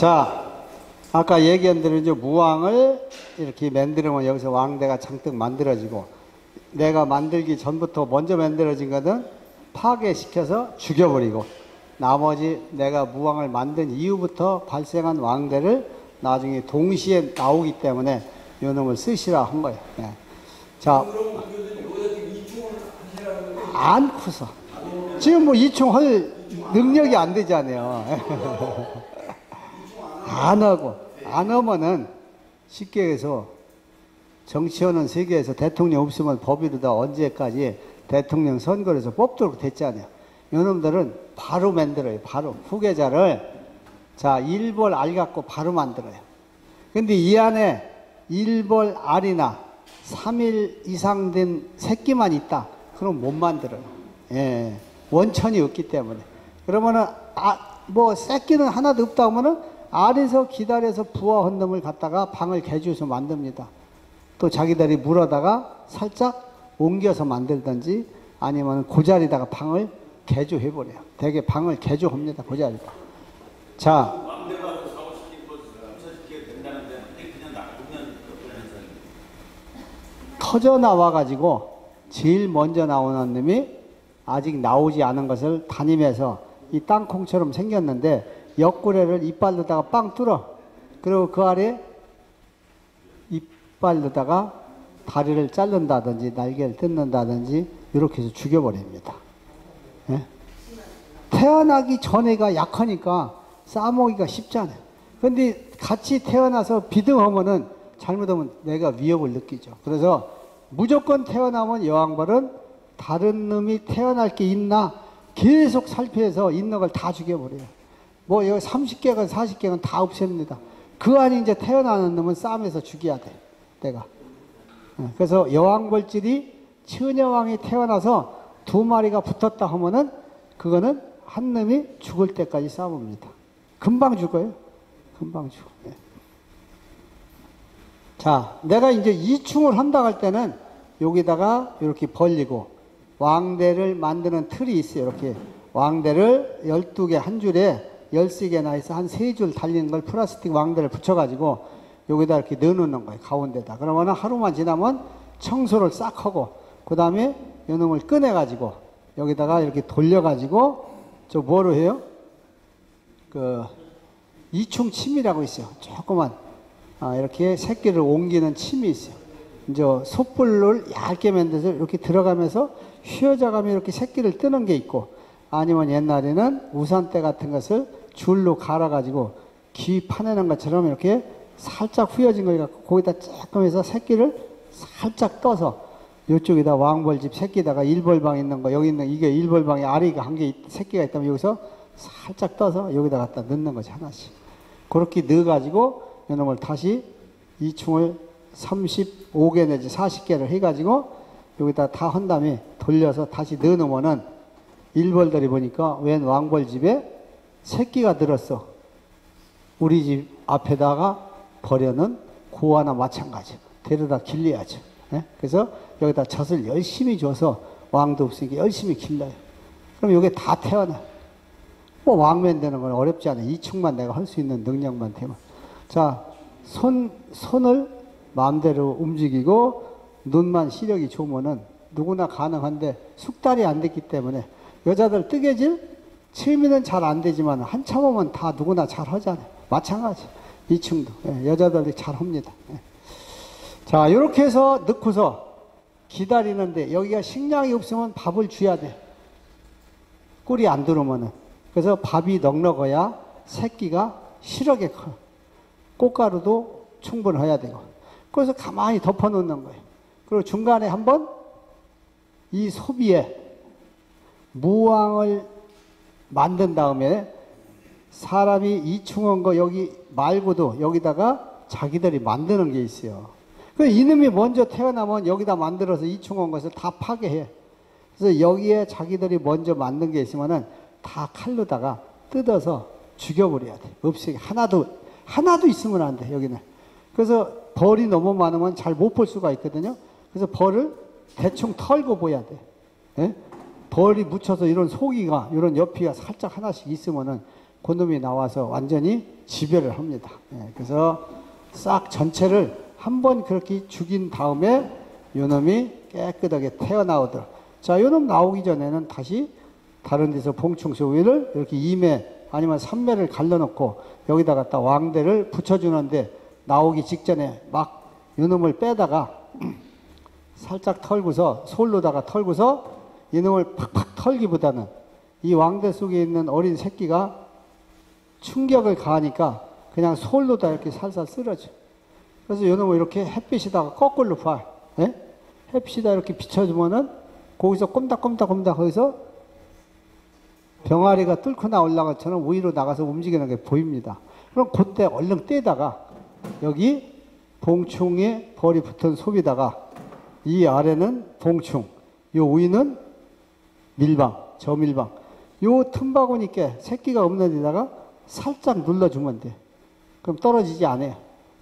자, 아까 얘기한 대로 이제 무왕을 이렇게 만들면 여기서 왕대가 잔뜩 만들어지고 내가 만들기 전부터 먼저 만들어진 거는 파괴시켜서 죽여버리고 나머지 내가 무왕을 만든 이후부터 발생한 왕대를 나중에 동시에 나오기 때문에 요 놈을 쓰시라 한 거예요. 예. 자, 않고서. 지금 뭐 이충 할 능력이 안 되잖아요. 안 하고, 안 하면은 쉽게 해서 정치하는 세계에서 대통령 없으면 법이르다 언제까지 대통령 선거를 해서 뽑도록 됐잖아요. 요놈들은 바로 만들어요. 바로. 후계자를 자, 일벌 알 갖고 바로 만들어요. 근데 이 안에 일벌 알이나 3일 이상 된 새끼만 있다. 그럼 못 만들어요. 예. 원천이 없기 때문에. 그러면은, 아, 뭐, 새끼는 하나도 없다 하면은, 알에서 기다려서 부화한 놈을 갖다가 방을 개주해서 만듭니다. 또 자기들이 물어다가 살짝 옮겨서 만들든지 아니면 그 자리다가 방을 개조해버려요. 대개 방을 개조합니다. 그 자리다. 자, 터져 나와가지고 제일 먼저 나오는 놈이 아직 나오지 않은 것을 다니면서 이 땅콩처럼 생겼는데 옆구리를 이빨로다가 빵 뚫어. 그리고 그 아래 이빨로다가 다리를 자른다든지 날개를 뜯는다든지 이렇게 해서 죽여버립니다. 예? 태어나기 전에가 약하니까 싸먹기가 쉽잖아요. 근데 같이 태어나서 비등하면은 잘못하면 내가 위협을 느끼죠. 그래서 무조건 태어나면 여왕벌은 다른 놈이 태어날 게 있나 계속 살피해서 있는 걸 다 죽여버려요. 뭐 여기 30개건 40개건 다 없앱니다. 그 안에 이제 태어나는 놈은 싸움에서 죽여야 돼. 내가. 예, 그래서 여왕벌질이 처녀왕이 태어나서 두 마리가 붙었다 하면은 그거는 한 놈이 죽을 때까지 싸웁니다. 금방 죽어요. 금방 죽어. 예. 자, 내가 이제 이충을 한다 할 때는 여기다가 이렇게 벌리고 왕대를 만드는 틀이 있어요. 이렇게 왕대를 12개 한 줄에 13개나 해서 한 세 줄 달리는 걸 플라스틱 왕대를 붙여가지고 여기다 이렇게 넣어놓는 거예요. 가운데다. 그러면 하루만 지나면 청소를 싹 하고 그 다음에 이놈을 꺼내가지고 여기다가 이렇게 돌려가지고 저 뭐로 해요? 그 이충 침이라고 있어요. 조그만 아, 이렇게 새끼를 옮기는 침이 있어요. 이제 솥불을 얇게 만들어서 이렇게 들어가면서 휘어져가며 이렇게 새끼를 뜨는 게 있고 아니면 옛날에는 우산대 같은 것을 줄로 갈아가지고 귀 파내는 것처럼 이렇게 살짝 휘어진 걸 갖고 거기다 조금 해서 새끼를 살짝 떠서 이쪽에다 왕벌집 새끼다가 일벌방 있는 거 여기 있는 이게 일벌방에 알이가 한 개 새끼가 있다면 여기서 살짝 떠서 여기다 갖다 넣는 거지 하나씩. 그렇게 넣어가지고 이놈을 다시 이 충을 35개 내지 40개를 해가지고 여기다 다 한 다음에 돌려서 다시 넣어놓으면은 일벌들이 보니까 웬 왕벌집에 새끼가 들었어. 우리 집 앞에다가 버려는 고아나 마찬가지. 데려다 길러야죠. 예? 그래서 여기다 젖을 열심히 줘서 왕도 없으니까 열심히 길러요. 그럼 여기 다 태어나. 뭐 왕면 되는 건 어렵지 않아. 이충만 내가 할 수 있는 능력만 되면. 자, 손, 손을 마음대로 움직이고 눈만 시력이 좋으면은 누구나 가능한데 숙달이 안 됐기 때문에 여자들 뜨개질 처음에는 잘 안 되지만 한참 오면 다 누구나 잘 하잖아요. 마찬가지. 이층도 예, 여자들이 잘 합니다. 예. 자 이렇게 해서 넣고서 기다리는데 여기가 식량이 없으면 밥을 줘야 돼. 꿀이 안 들어오면은 그래서 밥이 넉넉해야 새끼가 실하게 커. 꽃가루도 충분해야 되고. 그래서 가만히 덮어놓는 거예요. 그리고 중간에 한번 이 소비에 무왕을 만든 다음에 사람이 이충한 거 여기 말고도 여기다가 자기들이 만드는 게 있어요. 그 이놈이 먼저 태어나면 여기다 만들어서 이충한 것을 다 파괴해. 그래서 여기에 자기들이 먼저 만든 게 있으면은 다 칼로다가 뜯어서 죽여버려야 돼. 없이 하나도 하나도 있으면 안 돼. 여기는. 그래서 벌이 너무 많으면 잘 못 볼 수가 있거든요. 그래서 벌을 대충 털고 보야 돼. 예? 벌이 묻혀서 이런 속이가, 이런 옆이가 살짝 하나씩 있으면은 그놈이 나와서 완전히 지배를 합니다. 예, 그래서 싹 전체를 한 번 그렇게 죽인 다음에 요놈이 깨끗하게 태어나오더라. 자, 요놈 나오기 전에는 다시 다른 데서 봉충소위를 이렇게 2매 아니면 3매를 갈라놓고 여기다 갖다 왕대를 붙여주는데 나오기 직전에 막 요놈을 빼다가 살짝 털고서 솔로다가 털고서 이놈을 팍팍 털기보다는 이 왕대 속에 있는 어린 새끼가 충격을 가하니까 그냥 솔로 다 이렇게 살살 쓰러져. 그래서 요놈을 이렇게 햇빛에다가 거꾸로 봐. 예? 햇빛에다 이렇게 비춰주면은 거기서 꼼닥꼼닥꼼닥 거기서 병아리가 뚫고 나올라 것처럼 위로 나가서 움직이는 게 보입니다. 그럼 그때 얼른 떼다가 여기 봉충에 벌이 붙은 속에다가 이 아래는 봉충, 요 위는 밀방, 저밀방. 요 틈바구니께 새끼가 없는 데다가 살짝 눌러주면 돼. 그럼 떨어지지 않아요.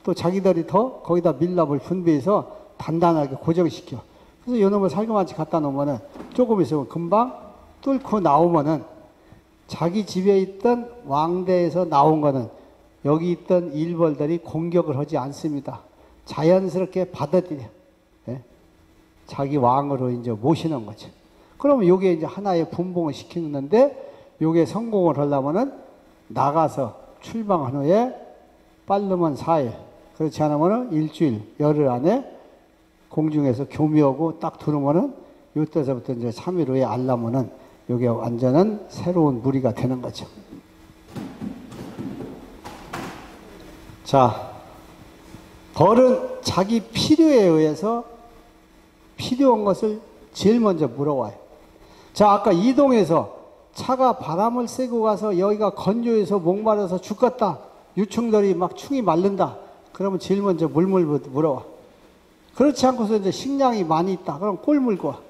또 자기들이 더 거기다 밀랍을 분비해서 단단하게 고정시켜. 그래서 요 놈을 살금같이 갖다 놓으면은 조금 있으면 금방 뚫고 나오면은 자기 집에 있던 왕대에서 나온 거는 여기 있던 일벌들이 공격을 하지 않습니다. 자연스럽게 받아들여. 예? 자기 왕으로 이제 모시는 거죠. 그러면 요게 이제 하나의 분봉을 시키는데 요게 성공을 하려면은 나가서 출방한 후에 빠르면 4일, 그렇지 않으면은 일주일, 열흘 안에 공중에서 교미하고 딱 들어오면은 요때서부터 이제 3일 후에 알라면은 요게 완전한 새로운 무리가 되는 거죠. 자, 벌은 자기 필요에 의해서 필요한 것을 제일 먼저 물어와요. 자, 아까 이동해서 차가 바람을 쐬고 가서 여기가 건조해서 목마르서 죽겠다. 유충들이 막 충이 마른다. 그러면 제일 먼저 물물 물어와. 그렇지 않고서 이제 식량이 많이 있다. 그럼 꿀 물고 와.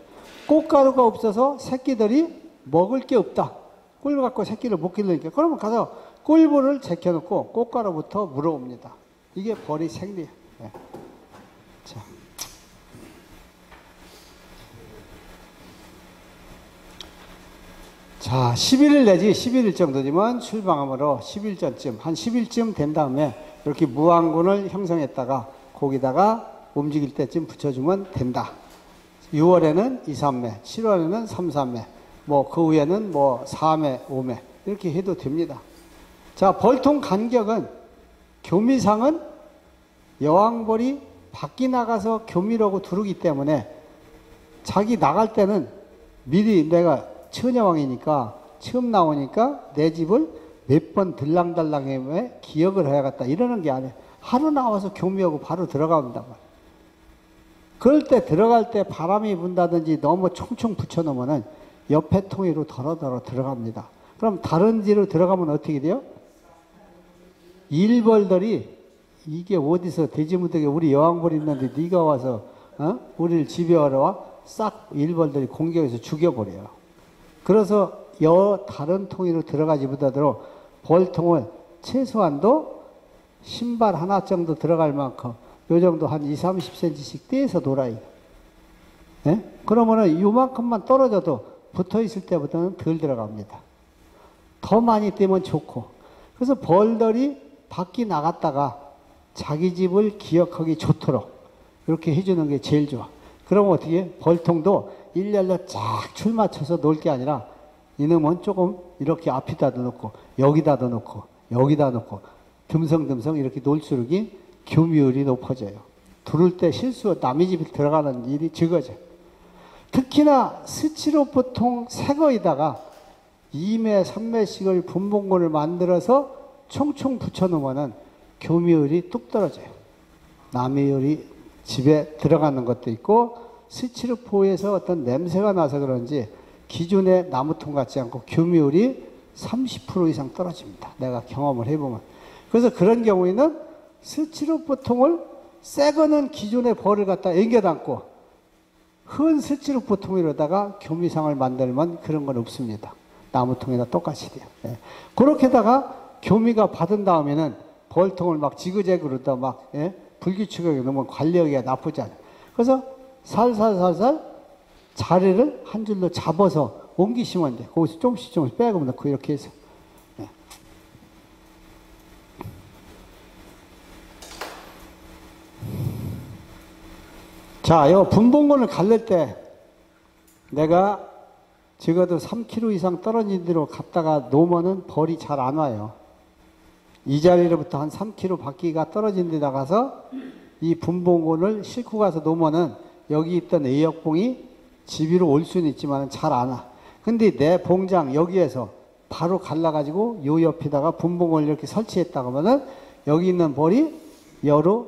꽃가루가 없어서 새끼들이 먹을 게 없다. 꿀 갖고 새끼를 못 기르니까. 그러면 가서 꿀물을 제껴놓고 꽃가루부터 물어옵니다. 이게 벌이 생리야. 네. 자. 자, 11일 내지 11일 정도 되면 출방함으로 10일 전쯤, 한 10일쯤 된 다음에 이렇게 무왕군을 형성했다가 거기다가 움직일 때쯤 붙여주면 된다. 6월에는 2, 3매, 7월에는 3, 4매, 뭐 그 후에는 뭐 4매, 5매 이렇게 해도 됩니다. 자, 벌통 간격은 교미상은 여왕벌이 밖에 나가서 교미라고 두르기 때문에 자기 나갈 때는 미리 내가 처녀왕이니까 처음 나오니까 내 집을 몇 번 들랑달랑 해 기억을 해야겠다 이러는 게 아니에요. 하루 나와서 교미하고 바로 들어간단 말이에요. 그럴 때 들어갈 때 바람이 분다든지 너무 총총 붙여놓으면은 옆에 통이로 덜어덜어 들어갑니다. 그럼 다른 지로 들어가면 어떻게 돼요? 일벌들이 이게 어디서 돼지무덕에 우리 여왕벌 있는데 네가 와서 어? 우리를 지배하러 와? 싹 일벌들이 공격해서 죽여버려요. 그래서 여 다른 통이로 들어가지 못하도록 벌통을 최소한도 신발 하나 정도 들어갈 만큼 요 정도 한 2, 30cm씩 떼서 놀아요. 예? 그러면은 요만큼만 떨어져도 붙어 있을 때보다는 덜 들어갑니다. 더 많이 떼면 좋고. 그래서 벌들이 밖에 나갔다가 자기 집을 기억하기 좋도록 이렇게 해주는 게 제일 좋아. 그러면 어떻게 해? 벌통도 일렬로 쫙줄 맞춰서 놀게 아니라 이놈은 조금 이렇게 앞에다도 놓고 여기다도 놓고 여기다 놓고 듬성듬성 이렇게 놀수록 교미율이 높아져요. 두를 때 실수 남의 집에 들어가는 일이 적어져. 특히나 스치로 보통 새거에다가 2매, 3매씩을 분봉고를 만들어서 총총 붙여놓으면 교미율이 뚝 떨어져요. 남의 열이 집에 들어가는 것도 있고 스치르포에서 어떤 냄새가 나서 그런지 기존의 나무통 같지 않고 교미율이 30% 이상 떨어집니다. 내가 경험을 해보면. 그래서 그런 경우에는 스치로포통을 새 거는 기존의 벌을 갖다 앵겨 담고 흔 스치로포통에다가 교미상을 만들면 그런 건 없습니다. 나무통에다 똑같이 돼요. 예. 그렇게다가 교미가 받은 다음에는 벌통을 막 지그재그로 다 막 예? 불규칙하게 놓으면 관리하기가 나쁘지 않아요. 그래서 살살살살 자리를 한 줄로 잡아서 옮기시면 돼. 거기서 조금씩 조금씩 빼고 넣고 이렇게 해서. 네. 자, 요 분봉근을 갈릴 때 내가 적어도 3km 이상 떨어진 데로 갔다가 놓으면은 벌이 잘 안 와요. 이 자리로부터 한 3km 바퀴가 떨어진 데 나가서 이 분봉근을 싣고 가서 놓으면은 여기 있던 애역봉이 집위로 올 수는 있지만 잘 안 와. 근데 내 봉장 여기에서 바로 갈라가지고 요 옆에다가 분봉을 이렇게 설치했다 그러면은 여기 있는 벌이 여러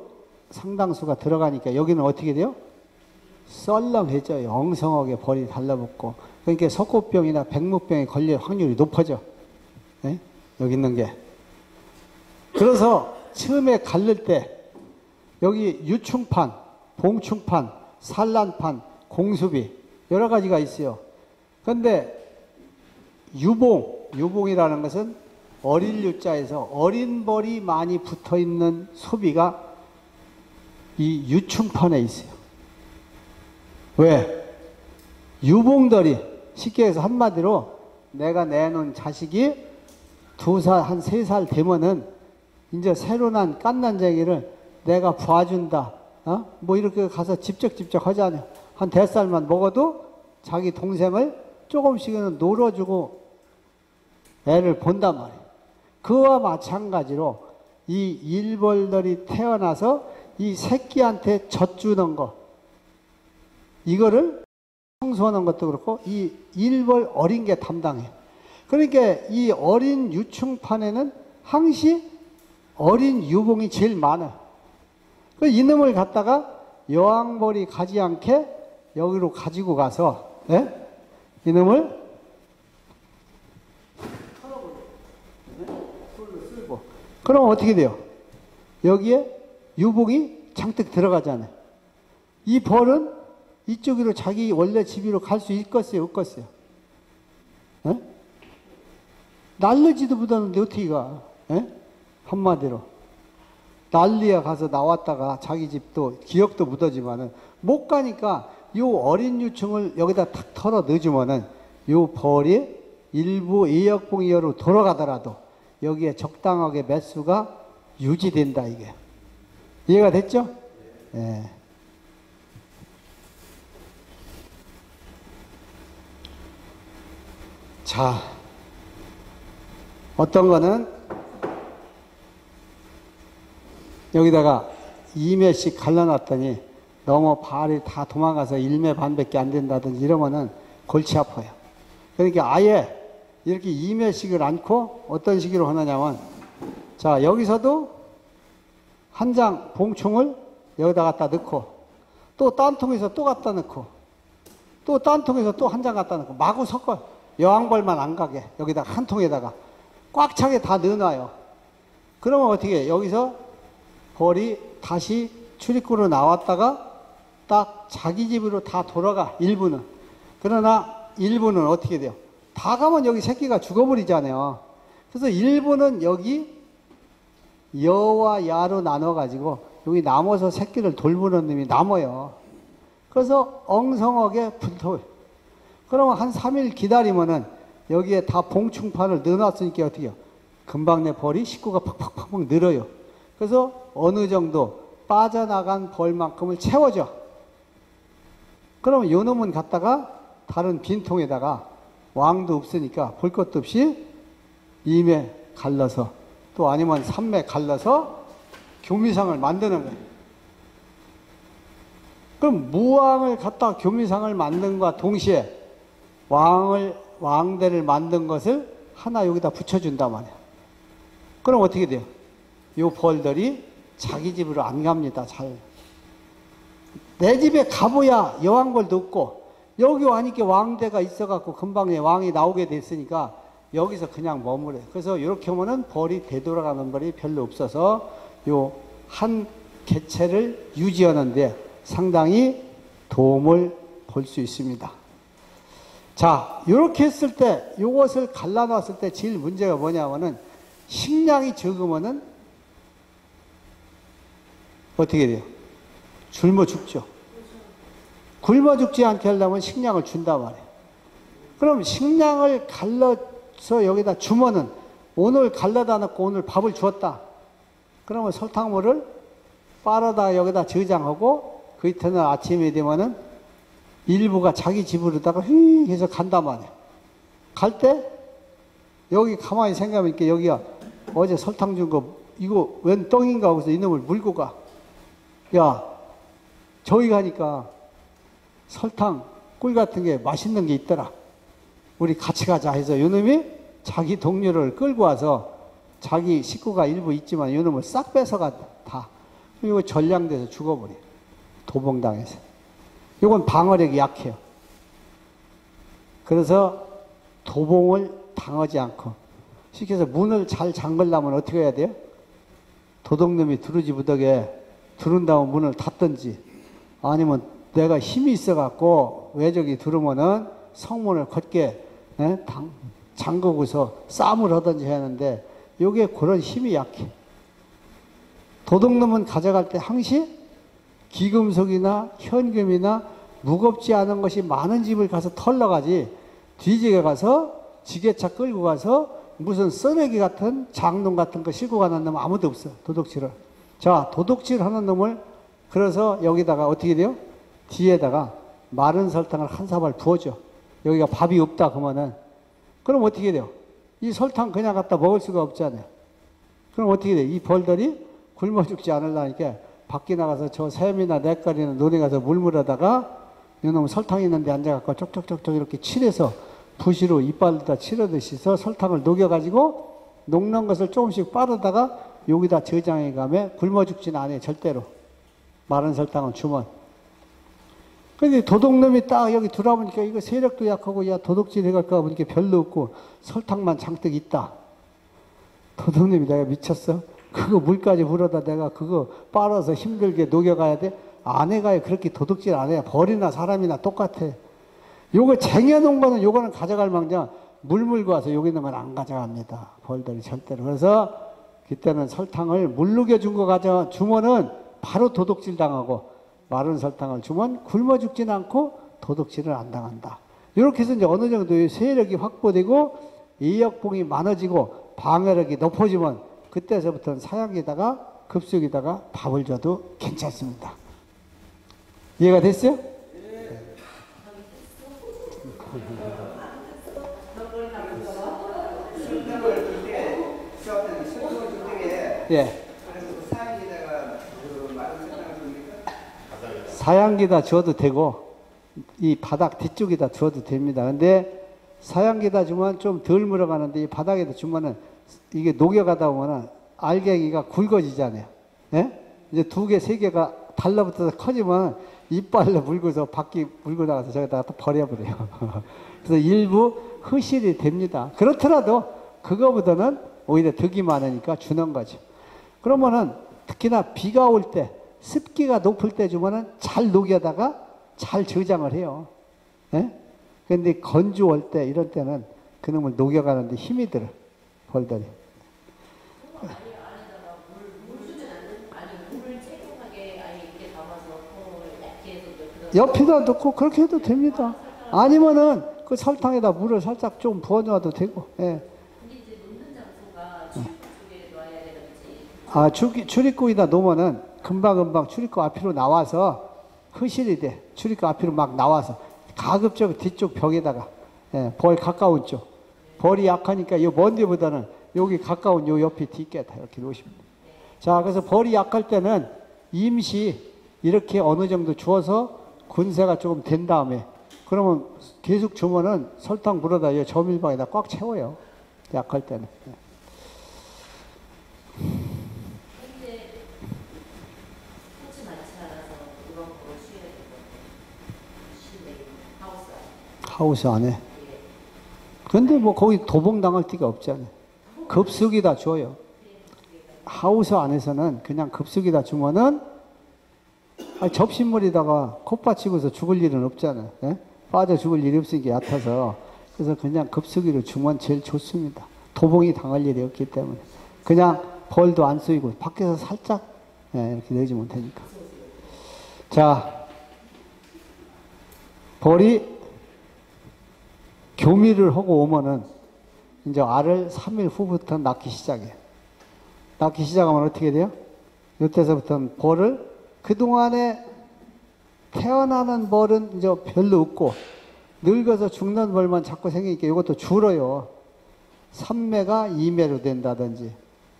상당수가 들어가니까 여기는 어떻게 돼요? 썰렁해져요. 엉성하게 벌이 달라붙고. 그러니까 석고병이나 백무병에 걸릴 확률이 높아져. 네? 여기 있는 게. 그래서 처음에 갈릴 때 여기 유충판, 봉충판, 산란판, 공수비 여러 가지가 있어요. 근데 유봉, 유봉이라는 것은 어린 유자에서 어린 벌이 많이 붙어 있는 소비가 이 유충판에 있어요. 왜? 유봉들이 쉽게 해서 한마디로 내가 내놓은 자식이 두 살, 한 세 살 되면은 이제 새로 난 깐난쟁이를 내가 봐준다. 어? 뭐 이렇게 가서 직접 직접 하잖아요. 한 대살만 먹어도 자기 동생을 조금씩은 놀아주고 애를 본단 말이에요. 그와 마찬가지로 이 일벌들이 태어나서 이 새끼한테 젖주는 거, 이거를 청소하는 것도 그렇고 이 일벌 어린 게 담당해요. 그러니까 이 어린 유충판에는 항시 어린 유봉이 제일 많아요. 그 이놈을 갖다가 여왕벌이 가지 않게 여기로 가지고 가서 예? 이놈을 그럼 어떻게 돼요? 여기에 유봉이 장뜩 들어가잖아요. 이 벌은 이쪽으로 자기 원래 집으로 갈 수 있겠어요? 없겠어요? 에? 날르지도 못하는데 어떻게 가? 에? 한마디로. 난리야 가서 나왔다가 자기 집도 기억도 못하지만은 못 가니까 요 어린 유충을 여기다 탁 털어 넣어주면은 요 벌이 일부 예역봉 이어로 돌아가더라도 여기에 적당하게 매수가 유지된다 이게 이해가 됐죠? 예. 자, 어떤 거는 여기다가 2매씩 갈라놨더니 너무 발이 다 도망가서 1매 반밖에 안 된다든지 이러면은 골치 아파요. 그러니까 아예 이렇게 2매씩을 안고 어떤 식으로 하느냐면 자, 여기서도 한 장 봉충을 여기다 갖다 넣고 또 딴 통에서 또 갖다 넣고 또 딴 통에서 또 한 장 갖다 넣고 마구 섞어요. 여왕벌만 안 가게 여기다 한 통에다가 꽉 차게 다 넣어놔요. 그러면 어떻게 해? 여기서 벌이 다시 출입구로 나왔다가 딱 자기 집으로 다 돌아가 일부는 그러나 일부는 어떻게 돼요? 다 가면 여기 새끼가 죽어버리잖아요. 그래서 일부는 여기 여와 야로 나눠가지고 여기 남아서 새끼를 돌보는 놈이 남아요. 그래서 엉성하게 붙어요. 그러면 한 3일 기다리면은 여기에 다 봉충판을 넣어놨으니까 어떻게 해요? 금방 내 벌이 식구가 팍팍팍팍 늘어요. 그래서 어느 정도 빠져나간 벌만큼을 채워줘. 그러면 요 놈은 갖다가 다른 빈통에다가 왕도 없으니까 볼 것도 없이 임에 갈라서 또 아니면 삼매 갈라서 교미상을 만드는 거예요. 그럼 무왕을 갖다 교미상을 만든 것과 동시에 왕을 왕대를 만든 것을 하나 여기다 붙여준단 말이야. 그럼 어떻게 돼요? 요 벌들이 자기 집으로 안 갑니다. 잘. 내 집에 가보야 여왕벌도 없고 여기 와니까 왕대가 있어갖고 금방 왕이 나오게 됐으니까 여기서 그냥 머무래. 그래서 이렇게 하면은 벌이 되돌아가는 벌이 별로 없어서 요 한 개체를 유지하는데 상당히 도움을 볼 수 있습니다. 자, 이렇게 했을 때, 이것을 갈라놨을 때 제일 문제가 뭐냐면은, 식량이 적으면은, 어떻게 돼요? 굶어 죽죠. 굶어 죽지 않게 하려면 식량을 준단 말이에요. 그럼 식량을 갈라서 여기다 주면은, 오늘 갈라다 놓고 오늘 밥을 주었다. 그러면 설탕물을 빨아다 여기다 저장하고, 그 이튿날 아침에 되면은 일부가 자기 집으로다가 휘 해서 간단 말이야. 갈때 여기 가만히 생각해보니까 여기가 어제 설탕 준 거 이거 웬 똥인가 하고서 이놈을 물고 가. 야 저기 가니까 설탕 꿀 같은 게 맛있는 게 있더라. 우리 같이 가자 해서 이놈이 자기 동료를 끌고 와서 자기 식구가 일부 있지만 이놈을 싹 뺏어가 다. 이거 전량돼서 죽어버려. 도봉당해서. 이건 방어력이 약해요. 그래서 도봉을 당하지 않고 해서 문을 잘 잠글려면 어떻게 해야 돼요? 도둑놈이 두루지 부덕에 두른 다음 문을 닫든지 아니면 내가 힘이 있어갖고 외적이 들어오면은 성문을 걷게 예? 당, 잠그고서 싸움을 하든지 하는데 요게 그런 힘이 약해. 도둑놈은 가져갈 때 항시 기금속이나 현금이나 무겁지 않은 것이 많은 집을 가서 털러가지 뒤지게 가서 지게차 끌고 가서 무슨 쓰레기 같은 장롱 같은 거 싣고 가는 놈 아무도 없어 도둑질을 자 도둑질 하는 놈을 그래서 여기다가 어떻게 돼요? 뒤에다가 마른 설탕을 한 사발 부어줘 여기가 밥이 없다 그러면은 그럼 어떻게 돼요? 이 설탕 그냥 갖다 먹을 수가 없잖아요 그럼 어떻게 돼? 이 벌들이 굶어 죽지 않으려니까 밖에 나가서 저 샘이나 냇가리나 논에 가서 물물하다가 이놈 설탕 있는데 앉아갖고 쪽쪽쪽쪽 이렇게 칠해서 붓으로 이빨에다 칠하듯이서 설탕을 녹여가지고 녹는 것을 조금씩 빠르다가 여기다 저장해 가면 굶어 죽지는 않아요 절대로 마른 설탕은 주면 근데 도둑놈이 딱 여기 들어보니까 이거 세력도 약하고 야 도둑질 해갈까 보니까 별로 없고 설탕만 장뜩 있다 도둑놈이 내가 미쳤어 그거 물까지 불어다 내가 그거 빨아서 힘들게 녹여가야 돼 아내가 그렇게 도둑질 안 해. 벌이나 사람이나 똑같아. 요거 쟁여놓은 거는 요거는 가져갈 망정 물 물고 와서 여기 있는 건 안 가져갑니다. 벌들이 절대로. 그래서 그때는 설탕을 물 녹여준 거 가져 주면은 바로 도둑질 당하고 마른 설탕을 주면 굶어 죽진 않고 도둑질을 안 당한다. 이렇게 해서 이제 어느 정도의 세력이 확보되고 이역봉이 많아지고 방어력이 높아지면 그때서부터는 사약에다가 급속에다가 밥을 줘도 괜찮습니다. 이해가 됐어요? 예. 사양기다 줘도 되고 이 바닥 뒤쪽에다 줘도 됩니다. 근데 사양기다 주면 좀 덜 물어가는데 이 바닥에다 주면은 이게 녹여가다 보면은 알갱이가 굵어지잖아요. 예? 이제 두 개, 세 개가 달라붙어서 커지면 이빨로 물고서 바퀴 물고 나가서 저기다가 또 버려버려요. 그래서 일부 흐실이 됩니다. 그렇더라도 그거보다는 오히려 덕이 많으니까 주는 거죠. 그러면은 특히나 비가 올 때, 습기가 높을 때 주면은 잘 녹여다가 잘 저장을 해요. 예? 근데 건조할 때, 이럴 때는 그놈을 녹여가는데 힘이 들어, 벌들이. 옆에다 넣고 그렇게 해도 됩니다. 아니면은 그 설탕에다 물을 살짝 좀 부어줘도 되고. 예. 아, 출, 출입구에다 놓으면은 금방금방 출입구 앞으로 나와서 흐실이 돼. 출입구 앞으로 막 나와서 가급적 뒤쪽 벽에다가 예, 벌 가까운 쪽. 벌이 약하니까 이 먼 데보다는 여기 가까운 요 옆에 뒷게다 이렇게 놓으시면 돼요. 자, 그래서 벌이 약할 때는 임시 이렇게 어느 정도 주어서 군세가 조금 된 다음에 그러면 계속 주면은 설탕 불어다 이 저밀방에다 꽉 채워요. 약할 때는. 하우스 안에. 근데 뭐 거기 도봉당할 데가 없잖아요. 급속이 다 줘요. 하우스 안에서는 그냥 급속이 다 주면은 아니, 접신물에다가 콧받치고서 죽을 일은 없잖아요. 예? 빠져 죽을 일이 없으니까 얕아서. 그래서 그냥 급속이로 주면 제일 좋습니다. 도봉이 당할 일이 없기 때문에. 그냥 벌도 안 쓰이고 밖에서 살짝 예, 이렇게 내주면 되니까. 자, 벌이 교미를 하고 오면은 이제 알을 3일 후부터 낳기 시작해요. 낳기 시작하면 어떻게 돼요? 이때서부터는 벌을 그동안에 태어나는 벌은 이제 별로 없고 늙어서 죽는 벌만 자꾸 생기니까 이것도 줄어요. 3매가 2매로 된다든지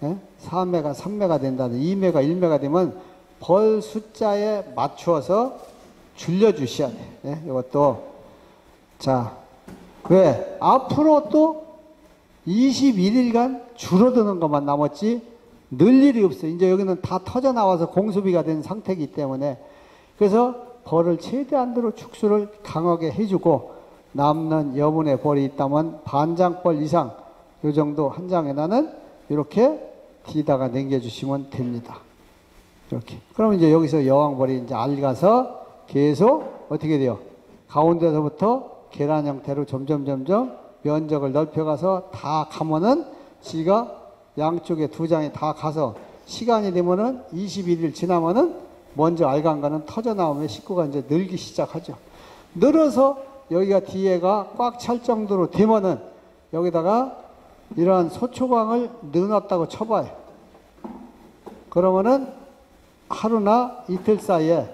예? 4매가 3매가 된다든지 2매가 1매가 되면 벌 숫자에 맞추어서 줄여주셔야 돼. 예? 이것도 자 왜? 앞으로 또 21일간 줄어드는 것만 남았지 늘 일이 없어. 이제 여기는 다 터져 나와서 공수비가 된 상태이기 때문에 그래서 벌을 최대한대로 축수를 강하게 해주고 남는 여분의 벌이 있다면 반장벌 이상 요 정도 한 장에다는 이렇게 뒤다가 남겨주시면 됩니다. 이렇게. 그럼 이제 여기서 여왕벌이 이제 알가서 계속 어떻게 돼요? 가운데서부터 계란 형태로 점점 점점 면적을 넓혀가서 다 가면은 지가 양쪽에 두 장이 다 가서 시간이 되면은 21일 지나면은 먼저 알간 거는 터져 나오면 식구가 이제 늘기 시작하죠. 늘어서 여기가 뒤에가 꽉 찰 정도로 되면은 여기다가 이러한 소초광을 넣어놨다고 쳐봐요. 그러면은 하루나 이틀 사이에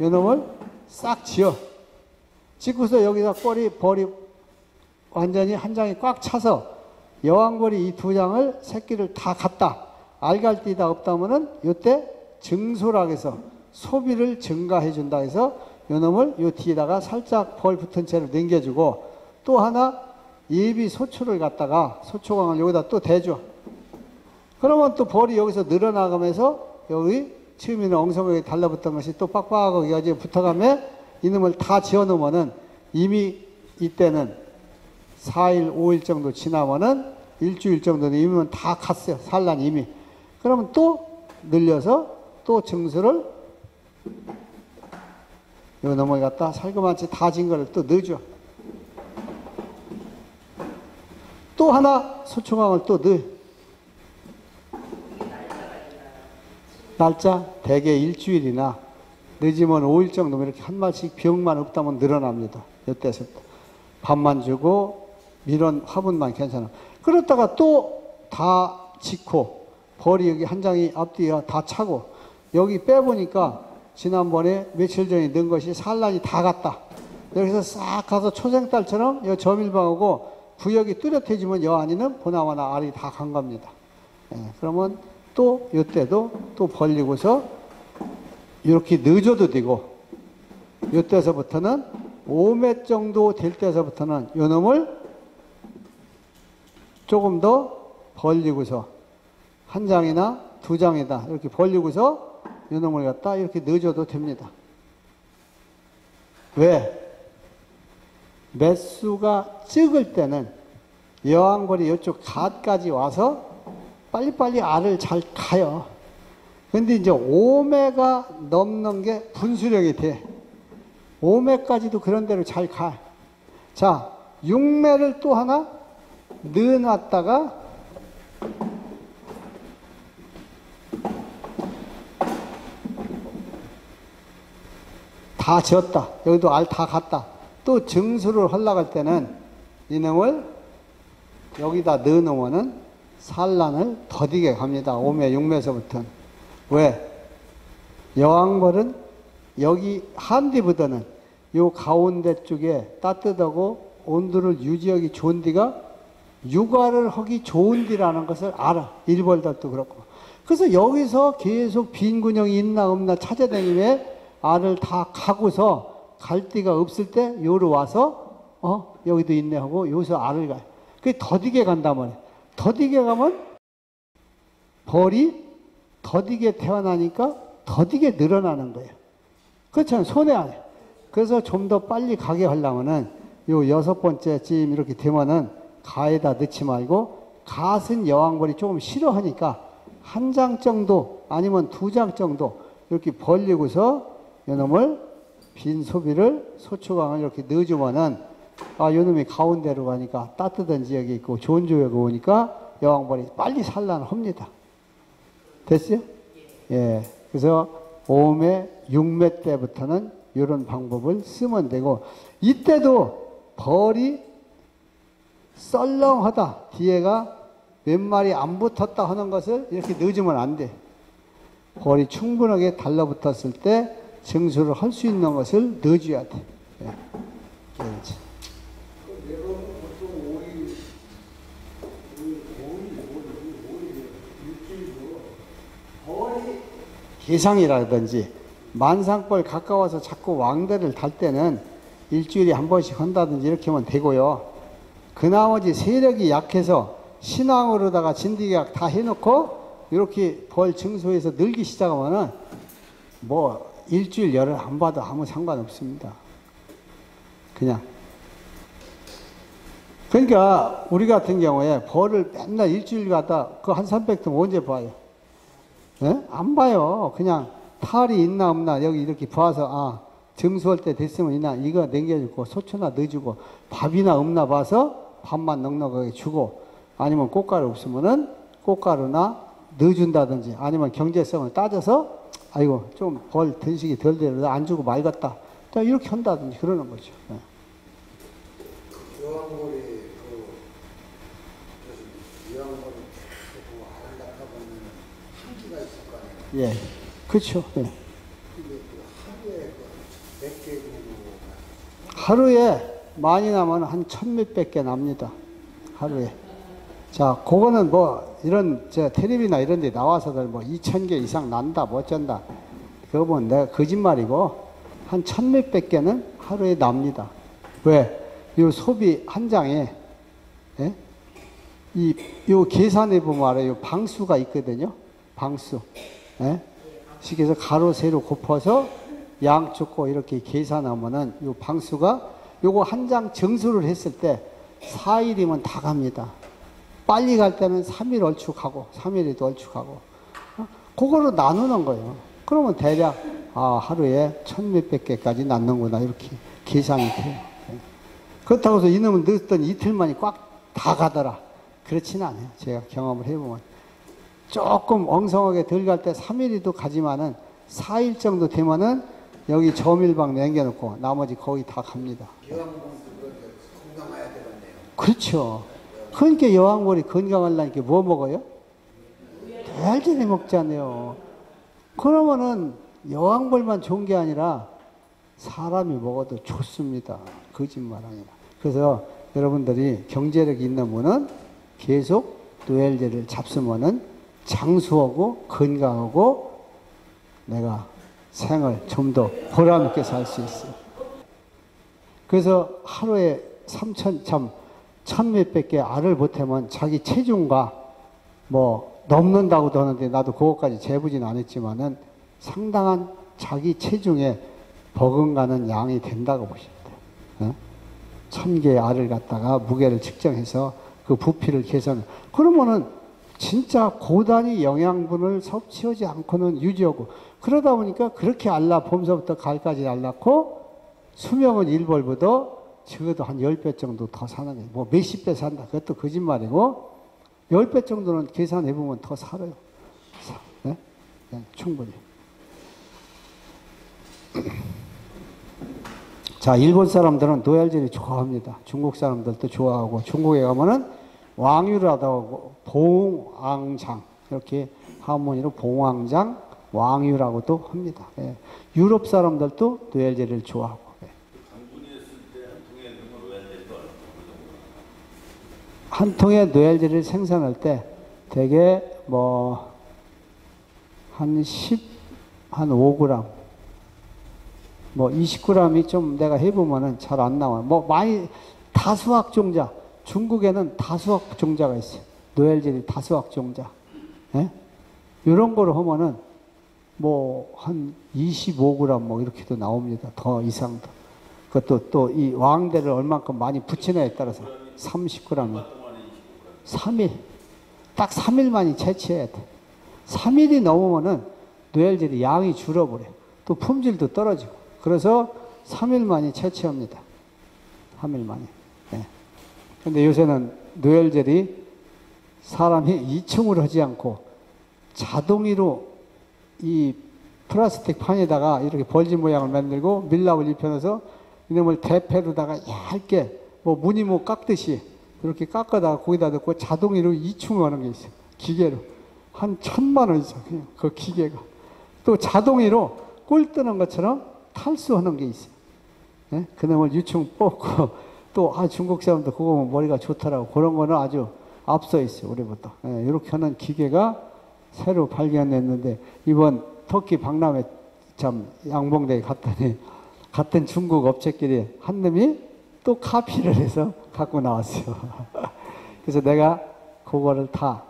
요놈을 싹 지어. 찍고서 여기다 꼬리, 벌이 완전히 한 장이 꽉 차서 여왕벌이 이 두 장을 새끼를 다 갖다 알갈띠다 없다면은 요때 증소라고 해서 소비를 증가해 준다 해서 요 놈을 요 뒤에다가 살짝 벌 붙은 채로 남겨주고 또 하나 예비 소초를 갖다가 소초광을 여기다 또 대줘. 그러면 또 벌이 여기서 늘어나가면서 여기 처음에는 엉성하게 달라붙던 것이 또 빡빡하게 붙어가며 이놈을 다 지어 놓으면은 이미 이때는 4일, 5일 정도 지나면은 일주일 정도 되면 다 갔어요. 산란 이미. 그러면 또 늘려서 또 증수를 요 놈을 갖다 살금한치 다진 거를 또 넣어줘. 또 하나 소총왕을 또 넣어. 날짜 대개 일주일이나 늦으면 5일 정도면 이렇게 한 마리씩 병만 없다면 늘어납니다. 이때서부터. 밥만 주고 밀원 화분만 괜찮아. 그러다가 또 다 짓고 벌이 여기 한 장이 앞뒤가 다 차고 여기 빼보니까 지난번에 며칠 전에 넣은 것이 산란이 다 갔다. 여기서 싹 가서 초생딸처럼 여 저밀방하고 구역이 뚜렷해지면 여 안에는 보나마나 알이 다 간 겁니다. 예, 그러면 또 이때도 또 벌리고서 이렇게 늦어도 되고 이때서부터는 5매 정도 될 때서부터는 요 놈을 조금 더 벌리고서 한 장이나 두 장이다 이렇게 벌리고서 요 놈을 갖다 이렇게 넣어줘도 됩니다. 왜? 매수가 적을 때는 여왕벌이 이쪽 갓까지 와서 빨리빨리 알을 잘 가요. 근데 이제 5매가 넘는 게 분수령이 돼. 5매까지도 그런 대로 잘 가. 자, 6매를 또 하나 넣어놨다가 다 지었다. 여기도 알 다 갔다. 또 증수를 하려고 할 때는 이놈을 여기다 넣어놓으면은 산란을 더디게 갑니다. 5매, 6매서부터는. 왜? 여왕벌은 여기 한디보다는 요 가운데 쪽에 따뜻하고 온도를 유지하기 좋은 데가 육아를 하기 좋은 데라는 것을 알아. 일벌들도 그렇고. 그래서 여기서 계속 빈 근형이 있나 없나 찾아다니며 알을 다 가고서 갈 데가 없을 때 요로 와서 어 여기도 있네 하고 여기서 알을 가요. 그게 더디게 간단 말이에요. 더디게 가면 벌이 더디게 태어나니까 더디게 늘어나는 거예요. 그렇잖아요. 손해 안 해요. 그래서 좀 더 빨리 가게 하려면은 요 여섯 번째 쯤 이렇게 되면은 가에다 넣지 말고 갓은 여왕벌이 조금 싫어하니까 한 장 정도 아니면 두 장 정도 이렇게 벌리고서 요놈을 빈 소비를 소초강을 이렇게 넣어주면은 아 요놈이 가운데로 가니까 따뜻한 지역에 있고 좋은 지역에 오니까 여왕벌이 빨리 산란합니다. 됐어요? 예. 그래서 5매, 6매 때부터는 이런 방법을 쓰면 되고 이때도 벌이 썰렁하다 뒤에가 몇 마리 안 붙었다 하는 것을 이렇게 늦으면 안 돼. 벌이 충분하게 달라붙었을 때 증수를 할 수 있는 것을 넣어줘야 돼. 예. 그렇지. 개상이라든지 만상벌 가까워서 자꾸 왕대를 달 때는 일주일에 한 번씩 한다든지 이렇게 하면 되고요. 그 나머지 세력이 약해서 신앙으로다가 진디계약 다 해놓고 이렇게 벌 증소해서 늘기 시작하면은 뭐 일주일 열흘 안 봐도 아무 상관없습니다. 그냥. 그러니까 우리 같은 경우에 벌을 맨날 일주일 가다 그 한 300통 언제 봐요? 예? 안 봐요. 그냥 탈이 있나 없나 여기 이렇게 봐서 아 증수할 때 됐으면 이나 이거 남겨주고 소초나 넣어주고 밥이나 없나 봐서 밥만 넉넉하게 주고 아니면 꽃가루 없으면은 꽃가루나 넣어준다든지 아니면 경제성을 따져서 아이고 좀 벌 든식이 덜 되려 안 주고 자 이렇게 한다든지 그러는 거죠. 예. 여왕벌이 그 그래서 여왕벌이 그 아름답다 보면 향기가 있을 거 아니에요. 예, 그렇죠. 예. 하루에 많이 나면 한 천 몇백 개 납니다. 하루에. 자, 그거는 뭐 이런 저 텔레비나 이런 데 나와서들 뭐 2천 개 이상 난다 뭐 어쩐다. 그거 보면 내가 거짓말이고 한 천 몇백 개는 하루에 납니다. 왜? 이 소비 한 장에 예? 이, 요 계산해 보면 알아요. 요 방수가 있거든요. 방수. 예? 식에서 가로, 세로 곱어서 양쪽 거 이렇게 계산하면은 요 방수가 요거 한 장 정수를 했을 때 4일이면 다 갑니다. 빨리 갈 때는 3일 얼추 가고, 3일에도 얼추 가고. 어? 그거로 나누는 거예요. 그러면 대략, 아, 하루에 천 몇백 개까지 낳는구나. 이렇게 계산이 돼요. 예. 그렇다고 해서 이놈은 넣었더니 이틀 만에 꽉다 가더라. 그렇지는 않아요. 제가 경험을 해보면. 조금 엉성하게 덜 갈 때 3일이도 가지만은 4일 정도 되면은 여기 저밀방 남겨놓고 나머지 거의 다 갑니다. 그렇죠. 그러니까 여왕벌이 건강하려니까 뭐 먹어요? 달걀이 먹잖아요. 그러면은 여왕벌만 좋은 게 아니라 사람이 먹어도 좋습니다. 거짓말 아니라. 그래서 여러분들이 경제력이 있는 분은 계속 노엘제를 잡수면은 장수하고 건강하고 내가 생을 좀 더 보람 있게 살 수 있어요. 그래서 하루에 3천, 참, 천 몇백 개 알을 보태면 자기 체중과 뭐 넘는다고도 하는데 나도 그것까지 재보진 않았지만은 상당한 자기 체중에 버금가는 양이 된다고 보시면 돼요. 어? 천 개의 알을 갖다가 무게를 측정해서 그 부피를 계산. 그러면은 진짜 고단위 영양분을 섭취하지 않고는 유지하고 그러다 보니까 그렇게 알라 봄서부터 가을까지 알낳고 수명은 일벌보다 적어도 한 10배 정도 더 사는 거예요. 뭐 몇십 배 산다. 그것도 거짓말이고 10배 정도는 계산해 보면 더 살아요. 사- 네? 네, 충분히. 자, 일본 사람들은 노얄젤이 좋아합니다. 중국 사람들도 좋아하고 중국에 가면은 왕유라고 봉왕장 이렇게 한문으로 봉왕장 왕유라고도 합니다. 예. 유럽 사람들도 노얄젤을 좋아하고. 예. 한 통의 노얄젤을 생산할 때 대개 뭐 한 10, 한 5g, 뭐 20g이 좀 내가 해보면은 잘 안 나와요. 뭐 많이 다수학 종자, 중국에는 다수학 종자가 있어요. 노엘젤이 다수 학 종자. 예? 이런 거로 하면은 뭐 한 25g 뭐 이렇게도 나옵니다. 더 이상도. 그것도 또 이 왕대를 얼만큼 많이 붙이냐에 따라서 30g. 3일. 딱 3일만이 채취해야 돼. 3일이 넘으면은 뇌혈질이 양이 줄어버려. 또 품질도 떨어지고. 그래서 3일만이 채취합니다. 3일만이. 예. 근데 요새는 뇌혈젤이 사람이 2층으로 하지 않고 자동이로 이 플라스틱 판에다가 이렇게 벌집 모양을 만들고 밀랍을 입혀놔서 이놈을 대패로다가 얇게 뭐 무늬모 깎듯이 이렇게 깎아다가 거기다 넣고 자동이로 2층을 하는 게 있어요. 기계로. 한 천만 원 이상, 그 기계가. 또 자동이로 꿀 뜨는 것처럼 탈수하는 게 있어요. 예? 그놈을 유충 뽑고 또 아, 중국 사람도 그거 머리가 좋더라고. 그런 거는 아주 앞서 있어요. 우리부터. 예, 이렇게 하는 기계가 새로 발견됐는데 이번 터키 박람회 참 양봉대에 갔더니 같은 중국 업체끼리 한 놈이 또 카피를 해서 갖고 나왔어요. 그래서 내가 그거를 다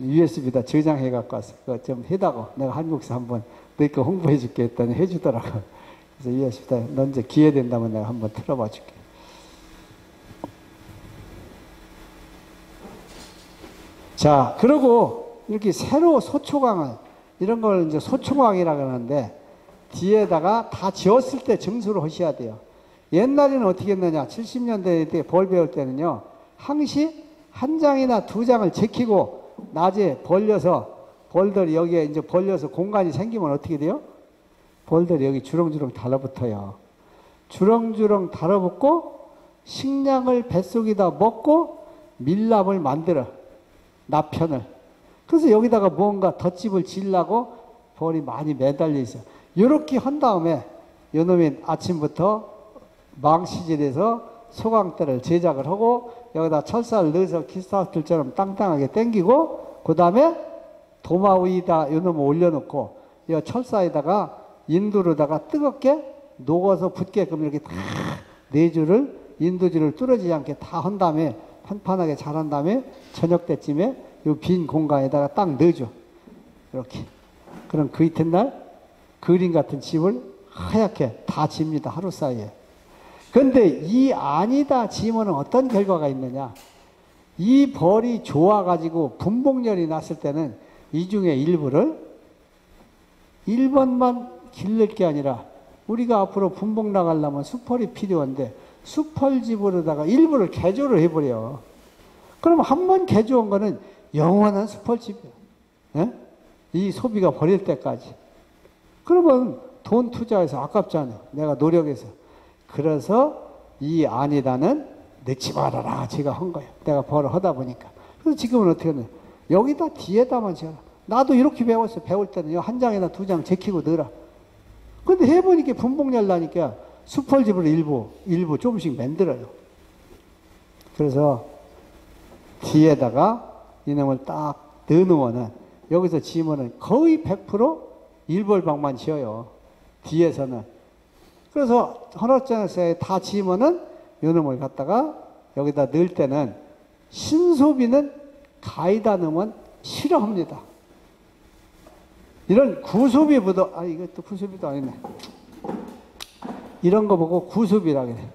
USB에다 저장해 갖고 왔어. 그거 좀 해다고 내가 한국에서 한번 너희 거 홍보해 줄게 했더니 해주더라고. 그래서 USB에다 너 이제 기회 된다면 내가 한번 틀어봐 줄게. 자, 그리고 이렇게 새로 소초광을 이런 걸 이제 소초광이라 그러는데 뒤에다가 다 지었을 때 증수를 하셔야 돼요. 옛날에는 어떻게 했느냐? 70년대 때 벌 배울 때는요. 항시 한 장이나 두 장을 제키고 낮에 벌려서 벌들이 여기에 이제 벌려서 공간이 생기면 어떻게 돼요? 벌들이 여기 주렁주렁 달라붙어요. 주렁주렁 달아붙고 식량을 뱃속에다 먹고 밀랍을 만들어. 나 편을. 그래서 여기다가 뭔가 덧집을 지려고 벌이 많이 매달려 있어요. 이렇게 한 다음에 요놈이 아침부터 망시질해서 소강대를 제작을 하고 여기다 철사를 넣어서 키스타트처럼 땅땅하게 당기고 그 다음에 도마 위에다 요놈을 올려놓고 이 철사에다가 인두로다가 뜨겁게 녹아서 붙게끔 이렇게 다 네 줄을 인두줄을 뚫어지지 않게 다 한 다음에 판판하게 잘한 다음에 저녁 때쯤에 요빈 공간에다가 딱 넣어줘. 이렇게. 그럼 그 이튿날 그림 같은 집을 하얗게 다 집니다. 하루 사이에. 근데 이 아니다 지면은 어떤 결과가 있느냐? 이 벌이 좋아가지고 분봉열이 났을 때는 이 중에 일부를 1번만 길를 게 아니라 우리가 앞으로 분봉 나가려면 수펄이 필요한데 수펄집으로다가 일부를 개조를 해버려. 그럼 한 번 개조한 거는 영원한 수펄집이야. 예? 이 소비가 버릴 때까지. 그러면 돈 투자해서 아깝잖아요. 내가 노력해서. 그래서 이 아니다는 넣지 말아라. 제가 한 거예요. 내가 벌을 하다 보니까. 그래서 지금은 어떻게 하냐. 여기다 뒤에다만 지어라. 나도 이렇게 배웠어. 배울 때는 한 장이나 두 장 제키고 넣어라. 근데 해보니까 분봉 열 나니까 수펄집을 일부, 일부 조금씩 만들어요. 그래서 뒤에다가 이놈을 딱 넣어놓으면은 여기서 지으면은 거의 100% 일벌방만 지어요. 뒤에서는. 그래서 헌화장에서 다 지으면은 요놈을 갖다가 여기다 넣을 때는 신소비는 가이다 넣으면 싫어합니다. 이런 구소비보다, 아, 이것도 구소비도 아니네. 이런 거 보고 구소비라 그래.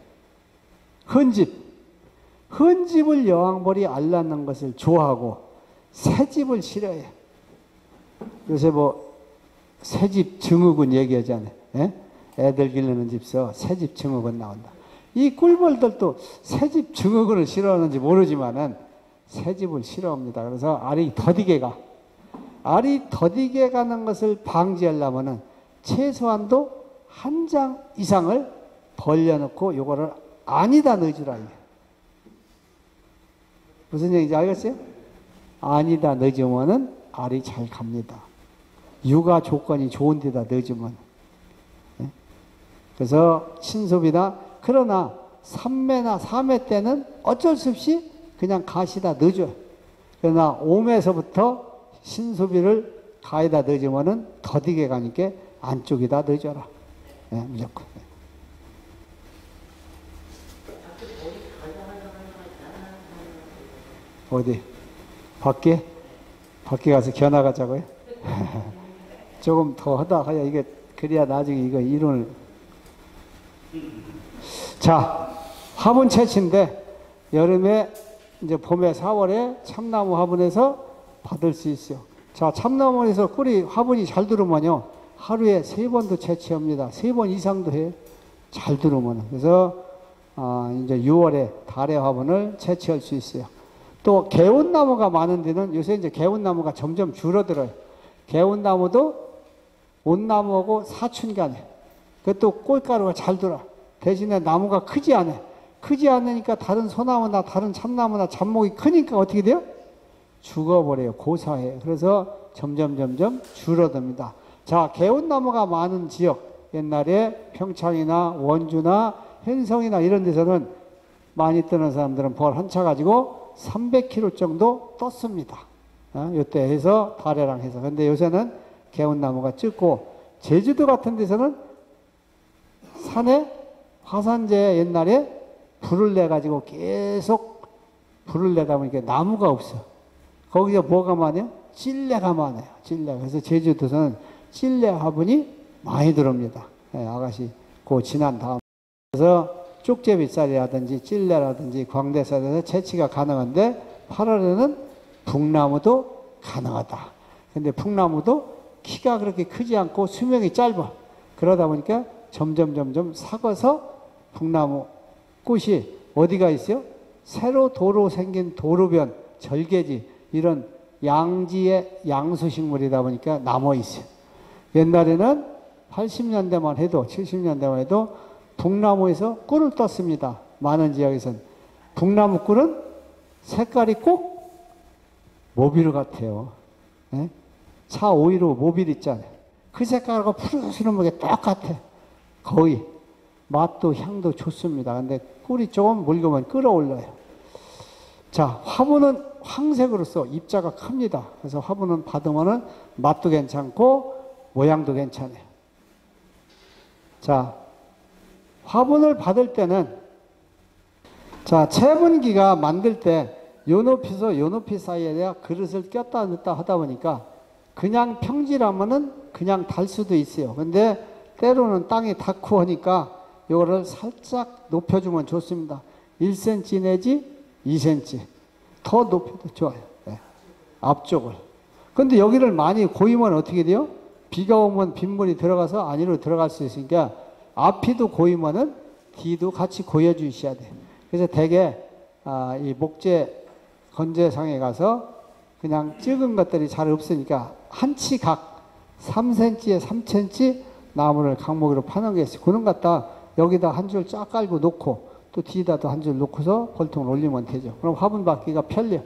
헌집. 헌집을 여왕벌이 알낳는 것을 좋아하고 새집을 싫어해. 요새 뭐 새집 증후군 얘기하잖아요. 예? 애들 기르는 집서 새집 증후군 나온다. 이 꿀벌들도 새집 증후군을 싫어하는지 모르지만은 새집을 싫어합니다. 그래서 알이 더디게 가. 알이 더디게 가는 것을 방지하려면은 최소한도 한 장 이상을 벌려놓고 요거를 아니다 넣어주라. 무슨 얘기인지 알겠어요? 아니다 넣어주면은 알이 잘 갑니다. 육아 조건이 좋은 데다 넣어주면. 예? 그래서 신소비다. 그러나 3매나 4매 때는 어쩔 수 없이 그냥 가시다 넣어줘요. 그러나 5매에서부터 신소비를 가에다 넣어주면은 더디게 가니까 안쪽에다 넣어줘라. 예, 무조건. 어디? 밖에? 밖에 가서 겨나가자고요? 조금 더 하다 가야 이게, 그래야 나중에 이거 이론을. 자, 화분 채취인데, 여름에, 이제 봄에 4월에 참나무 화분에서 받을 수 있어요. 자, 참나무에서 꿀이, 화분이 잘 들어오면요. 하루에 세 번도 채취합니다. 세 번 이상도 해요. 잘 들어오면. 그래서, 아, 이제 6월에 달의 화분을 채취할 수 있어요. 또 개운나무가 많은 데는 요새 이제 개운나무가 점점 줄어들어요. 개운나무도 온나무하고 사춘간에 그것도 꼴가루가 잘 돌아. 대신에 나무가 크지 않아. 크지 않으니까 다른 소나무나 다른 참나무나 잡목이 크니까 어떻게 돼요? 죽어버려요. 고사해요. 그래서 점점 점점 줄어듭니다. 자, 개운나무가 많은 지역, 옛날에 평창이나 원주나 hen성이나 이런 데서는 많이 뜨는 사람들은 벌 한 차 가지고 300kg 정도 떴습니다. 어, 요때 해서 다래랑 해서. 근데 요새는 개운나무가 적고, 제주도 같은 데서는 산에 화산재 옛날에 불을 내 가지고 계속 불을 내다 보니까 나무가 없어. 거기서 뭐가 많아요? 찔레가 많아요. 찔레. 그래서 제주도에서는 찔레 화분이 많이 들어옵니다. 예, 아가씨 그 지난 다음. 그래서 쪽제 빗살이라든지 찔레라든지 광대살에서 채취가 가능한데 8월에는 북나무도 가능하다. 근데 북나무도 키가 그렇게 크지 않고 수명이 짧아. 그러다 보니까 점점 점점 삭아서 북나무 꽃이 어디가 있어요? 새로 도로 생긴 도로변, 절개지 이런 양지의 양수식물이다 보니까 남아 있어요. 옛날에는 80년대만 해도 70년대만 해도 북나무에서 꿀을 떴습니다. 많은 지역에서는 북나무 꿀은 색깔이 꼭 모빌 같아요. 예? 차 오이로 모빌 있잖아요. 그 색깔하고 푸르스름한 게 똑같아. 거의. 맛도 향도 좋습니다. 근데 꿀이 조금 묽으면 끌어올려요. 자, 화분은 황색으로서 입자가 큽니다. 그래서 화분은 받으면은 맛도 괜찮고 모양도 괜찮아요. 자, 화분을 받을 때는 자, 채분기가 만들 때 요 높이서 요 높이 사이에 그릇을 꼈다 넣다 하다 보니까 그냥 평지라면은 그냥 달 수도 있어요. 근데 때로는 땅이 닿고 하니까 요거를 살짝 높여주면 좋습니다. 1cm 내지 2cm. 더 높여도 좋아요. 네. 앞쪽을. 근데 여기를 많이 고이면 어떻게 돼요? 비가 오면 빗물이 들어가서 안으로 들어갈 수 있으니까 앞이도 고이면은 뒤도 같이 고여 주셔야 돼요. 그래서 대개 아, 이 목재 건재상에 가서 그냥 찍은 것들이 잘 없으니까 한 치 각 3cm에 3cm 나무를 강목으로 파는 게 있어요. 그런 갖다 여기다 한 줄 쫙 깔고 놓고 또 뒤에다도 한줄 놓고서 볼통을 올리면 되죠. 그럼 화분 받기가 편려.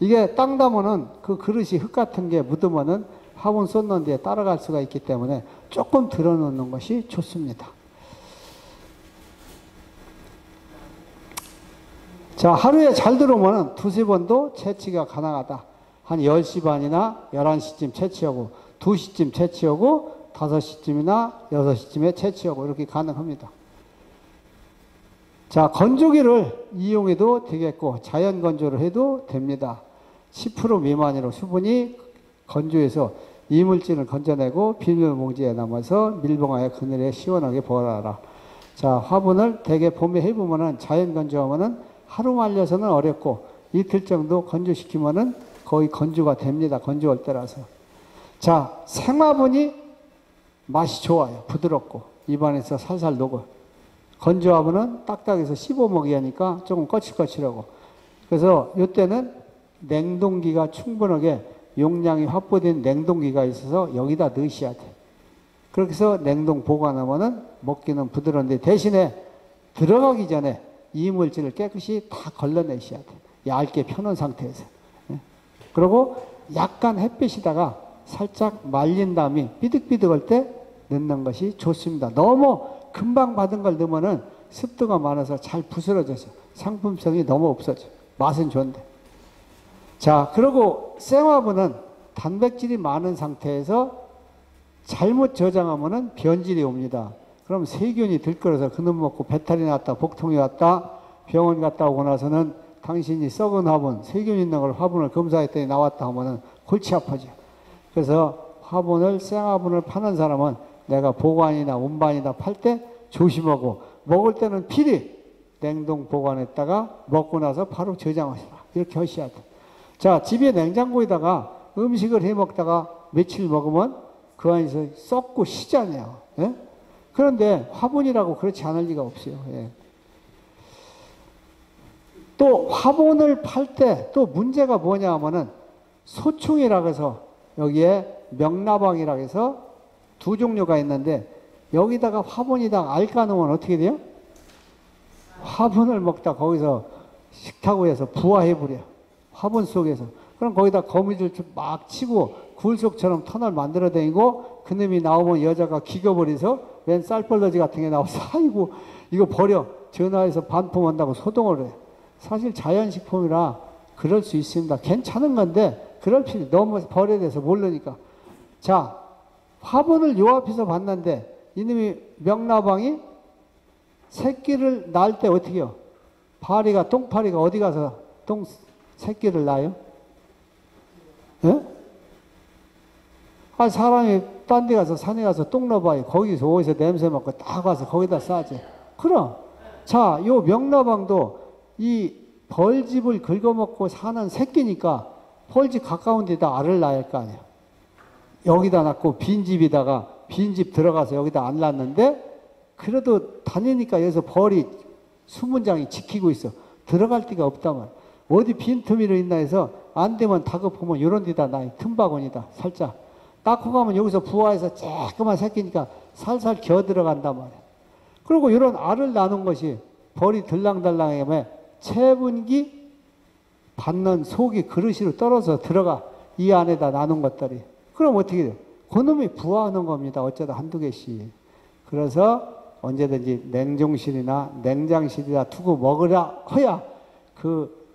이게 땅 담으면 그 그릇이 흙 같은 게 묻으면은 화분 쏟는 데에 따라갈 수가 있기 때문에 조금 들어놓는 것이 좋습니다. 자, 하루에 잘 들어오면 두세 번도 채취가 가능하다. 한 10시 반이나 11시쯤 채취하고, 2시쯤 채취하고, 5시쯤이나 6시쯤에 채취하고, 이렇게 가능합니다. 자, 건조기를 이용해도 되겠고, 자연 건조를 해도 됩니다. 10% 미만으로 수분이 건조해서 이물질을 건져내고 비닐봉지에 남아서 밀봉하여 그늘에 시원하게 보관하라. 자, 화분을 대개 봄에 해보면은 자연 건조하면은 하루 말려서는 어렵고 이틀 정도 건조시키면은 거의 건조가 됩니다. 건조할 때라서. 자, 생화분이 맛이 좋아요. 부드럽고 입안에서 살살 녹아. 건조화분은 딱딱해서 씹어 먹이 하니까 조금 거칠거칠하고. 그래서 이때는 냉동기가 충분하게 용량이 확보된 냉동기가 있어서 여기다 넣으셔야 돼. 그렇게 해서 냉동 보관하면은 먹기는 부드러운데 대신에 들어가기 전에 이물질을 깨끗이 다 걸러내셔야 돼. 얇게 펴놓은 상태에서. 예? 그리고 약간 햇빛이다가 살짝 말린 다음에 삐득삐득할 때 넣는 것이 좋습니다. 너무 금방 받은 걸 넣으면은 습도가 많아서 잘 부스러져서 상품성이 너무 없어져. 맛은 좋은데. 자, 그리고 생화분은 단백질이 많은 상태에서 잘못 저장하면은 변질이 옵니다. 그럼 세균이 들끓어서 그놈 먹고 배탈이 났다, 복통이 왔다, 병원 갔다 오고 나서는 당신이 썩은 화분, 세균 있는 걸 화분을 검사했더니 나왔다 하면은 골치 아파져. 그래서 화분을, 생화분을 파는 사람은 내가 보관이나 운반이나 팔 때 조심하고 먹을 때는 필히 냉동 보관했다가 먹고 나서 바로 저장하시라. 이렇게 하셔야 돼. 자, 집에 냉장고에다가 음식을 해 먹다가 며칠 먹으면 그 안에서 썩고 시잖아요. 예? 그런데 화분이라고 그렇지 않을 리가 없어요. 예. 또 화분을 팔 때 또 문제가 뭐냐 하면은 소충이라고 해서 여기에 명나방이라고 해서 두 종류가 있는데 여기다가 화분에다가 알 까 놓으면 어떻게 돼요? 화분을 먹다 거기서 식탁 위에서 부화해버려. 화분 속에서. 그럼 거기다 거미줄 좀막 치고 굴속처럼 터널 만들어 다니고 그놈이 나오면 여자가 기겨버려서 웬 쌀벌러지 같은 게 나와서 아이고 이거 버려 전화해서 반품한다고 소동을 해. 사실 자연식품이라 그럴 수 있습니다. 괜찮은 건데 그럴 필요 너무 버려야 돼서 모르니까. 자 화분을 요 앞에서 봤는데 이놈이 명나방이 새끼를 낳을 때 어떻게 해요? 파리가 똥파리가 어디 가서 똥 새끼를 낳아요? 예? 아 사람이 딴 데 가서 산에 가서 똥 넣어봐요. 거기서 어디서 냄새 맡고 딱 가서 거기다 싸지. 그럼 자, 요 명나방도 이 벌집을 긁어먹고 사는 새끼니까 벌집 가까운 데다 알을 낳을 거 아니야. 여기다 낳고 빈집에다가 빈집 들어가서 여기다 안 낳는데 그래도 다니니까 여기서 벌이 수문장이 지키고 있어. 들어갈 데가 없단 말이야. 어디 빈틈이로 있나 해서 안 되면 다급하면 요런 데다 놔. 틈바구니다. 살짝. 닦고 가면 여기서 부화해서 쬐끄만 새끼니까 살살 기어 들어간단 말이야. 그리고 이런 알을 나눈 것이 벌이 들랑달랑하면 체분기 받는 속이 그릇으로 떨어져 들어가 이 안에다 나눈 것들이 그럼 어떻게 돼? 그놈이 부화하는 겁니다. 어쩌다 한두 개씩. 그래서 언제든지 냉동실이나 냉장실이다 두고 먹으라 허야 그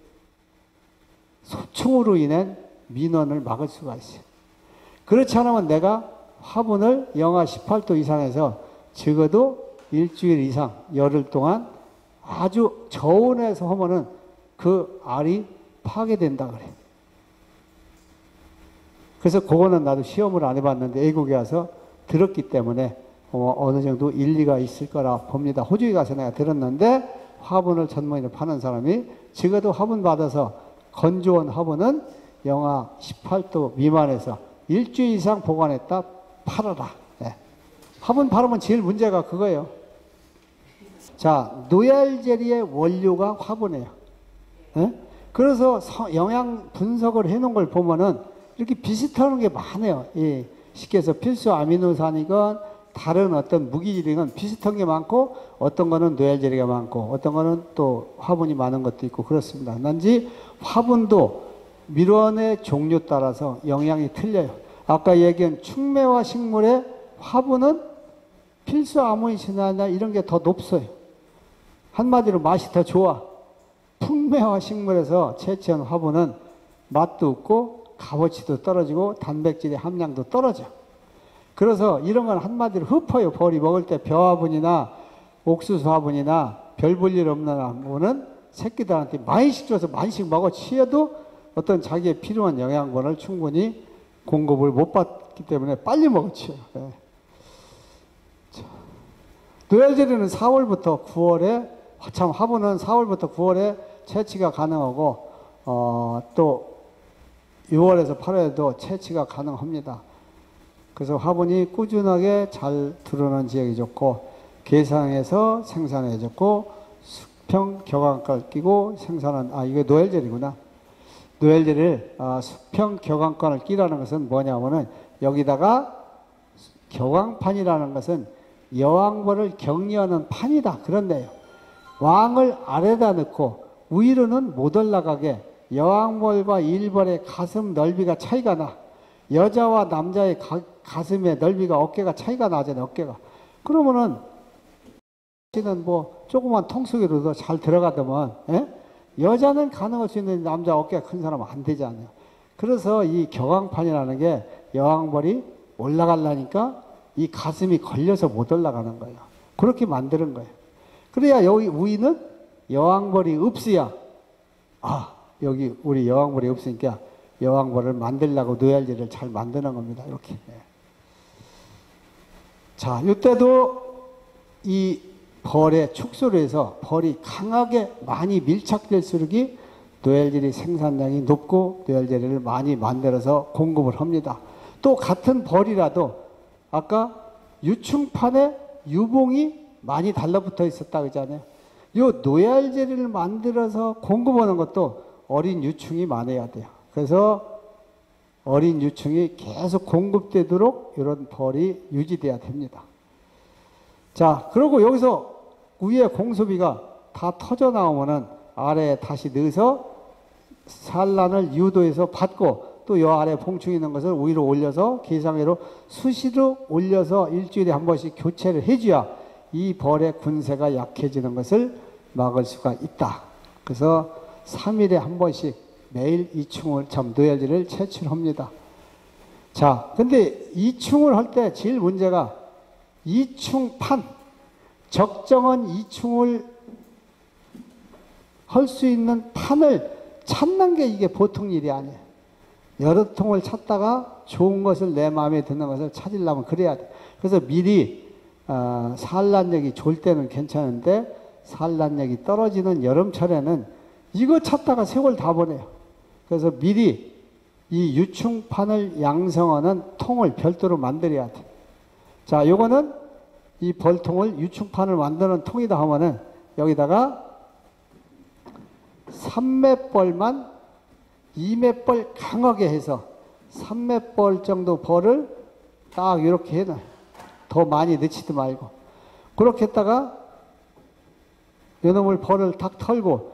소충으로 인한 민원을 막을 수가 있어요. 그렇지 않으면 내가 화분을 영하 18도 이상에서 적어도 일주일 이상 열흘 동안 아주 저온에서 하면은 그 알이 파괴된다 그래. 그래서 그거는 나도 시험을 안 해봤는데 외국에 와서 들었기 때문에 어, 느 정도 일리가 있을 거라 봅니다. 호주에 가서 내가 들었는데 화분을 전문으로 파는 사람이 적어도 화분 받아서 건조한 화분은 영하 18도 미만에서 일주일 이상 보관했다 팔아라. 네. 화분 바르면 제일 문제가 그거예요. 자, 노얄제리의 원료가 화분이에요. 예? 그래서 서- 영양 분석을 해놓은 걸 보면은 이렇게 비슷한 게 많아요. 예. 쉽게 해서 필수 아미노산이건 다른 어떤 무기질이건 비슷한 게 많고 어떤 거는 노얄제리가 많고 어떤 거는 또 화분이 많은 것도 있고 그렇습니다. 난지 화분도 밀원의 종류 따라서 영양이 틀려요. 아까 얘기한 축매화 식물의 화분은 필수 아미노산이나 이런 게 더 높아요. 한마디로 맛이 더 좋아. 풍매화 식물에서 채취한 화분은 맛도 없고 값어치도 떨어지고 단백질의 함량도 떨어져. 그래서 이런 건 한마디로 흡어요. 벌이 먹을 때 벼화분이나 옥수수 화분이나 별 볼 일 없는 화분은 새끼들한테 많이씩 줘서 많이씩 먹어 치어도 어떤 자기의 필요한 영양분을 충분히 공급을 못 받기 때문에 빨리 먹어 치요. 예. 노열제리는 4월부터 9월에 참 화분은 4월부터 9월에 채취가 가능하고 어, 또 6월에서 8월에도 채취가 가능합니다. 그래서 화분이 꾸준하게 잘 들어오는 지역이 좋고 계상에서 생산해 좋고 수평 격앙가를 끼고 생산한 아 이게 노엘젤이구나. 노엘젤을 아, 수평 격앙관을 끼라는 것은 뭐냐면은 여기다가 격앙판이라는 것은 여왕벌을 격리하는 판이다 그런데요. 왕을 아래다 넣고 위로는 못 올라가게 여왕벌과 일벌의 가슴 넓이가 차이가 나. 여자와 남자의 가, 가슴의 넓이가 어깨가 차이가 나잖아요. 어깨가. 그러면은 씨는 뭐 조그만 통속이로도 잘 들어가더만 예? 여자는 가능할 수 있는 남자 어깨가 큰 사람은 안 되잖아요. 그래서 이 격앙판이라는 게 여왕벌이 올라가려니까 이 가슴이 걸려서 못 올라가는 거예요. 그렇게 만드는 거예요. 그래야 여기 위는 여왕벌이 없어야 아 여기 우리 여왕벌이 없으니까 여왕벌을 만들려고 노열제를 잘 만드는 겁니다. 이렇게. 예. 자, 이때도 이 벌의 축소를 해서 벌이 강하게 많이 밀착될수록 이 노열젤리 생산량이 높고 노열젤리를 많이 만들어서 공급을 합니다. 또 같은 벌이라도 아까 유충판에 유봉이 많이 달라붙어 있었다 그러잖아요. 요 노얄제리를 만들어서 공급하는 것도 어린 유충이 많아야 돼요. 그래서 어린 유충이 계속 공급되도록 이런 벌이 유지돼야 됩니다. 자, 그리고 여기서 위에 공수비가 다 터져 나오면은 아래에 다시 넣어서 산란을 유도해서 받고 또요 아래 봉충 있는 것을 위로 올려서 계상위로 수시로 올려서 일주일에 한 번씩 교체를 해줘야 이 벌의 군세가 약해지는 것을 막을 수가 있다. 그래서 3일에 한 번씩 매일 이충을 참 노열지를 채취합니다. 자, 근데 이충을 할 때 제일 문제가 이충판 적정한 이충을 할 수 있는 판을 찾는 게 이게 보통 일이 아니에요. 여러 통을 찾다가 좋은 것을 내 마음에 드는 것을 찾으려면 그래야 돼. 그래서 미리 어, 산란력이 좋을 때는 괜찮은데 산란력이 떨어지는 여름철에는 이거 찾다가 세월 다 보내요. 그래서 미리 이 유충판을 양성하는 통을 별도로 만들어야 돼. 자, 요거는 이 벌통을 유충판을 만드는 통이다 하면은 여기다가 3맷벌만 2맷벌 강하게 해서 3맷벌 정도 벌을 딱 이렇게 해놔. 더 많이 넣지도 말고. 그렇게 했다가 요놈을 벌을 딱 털고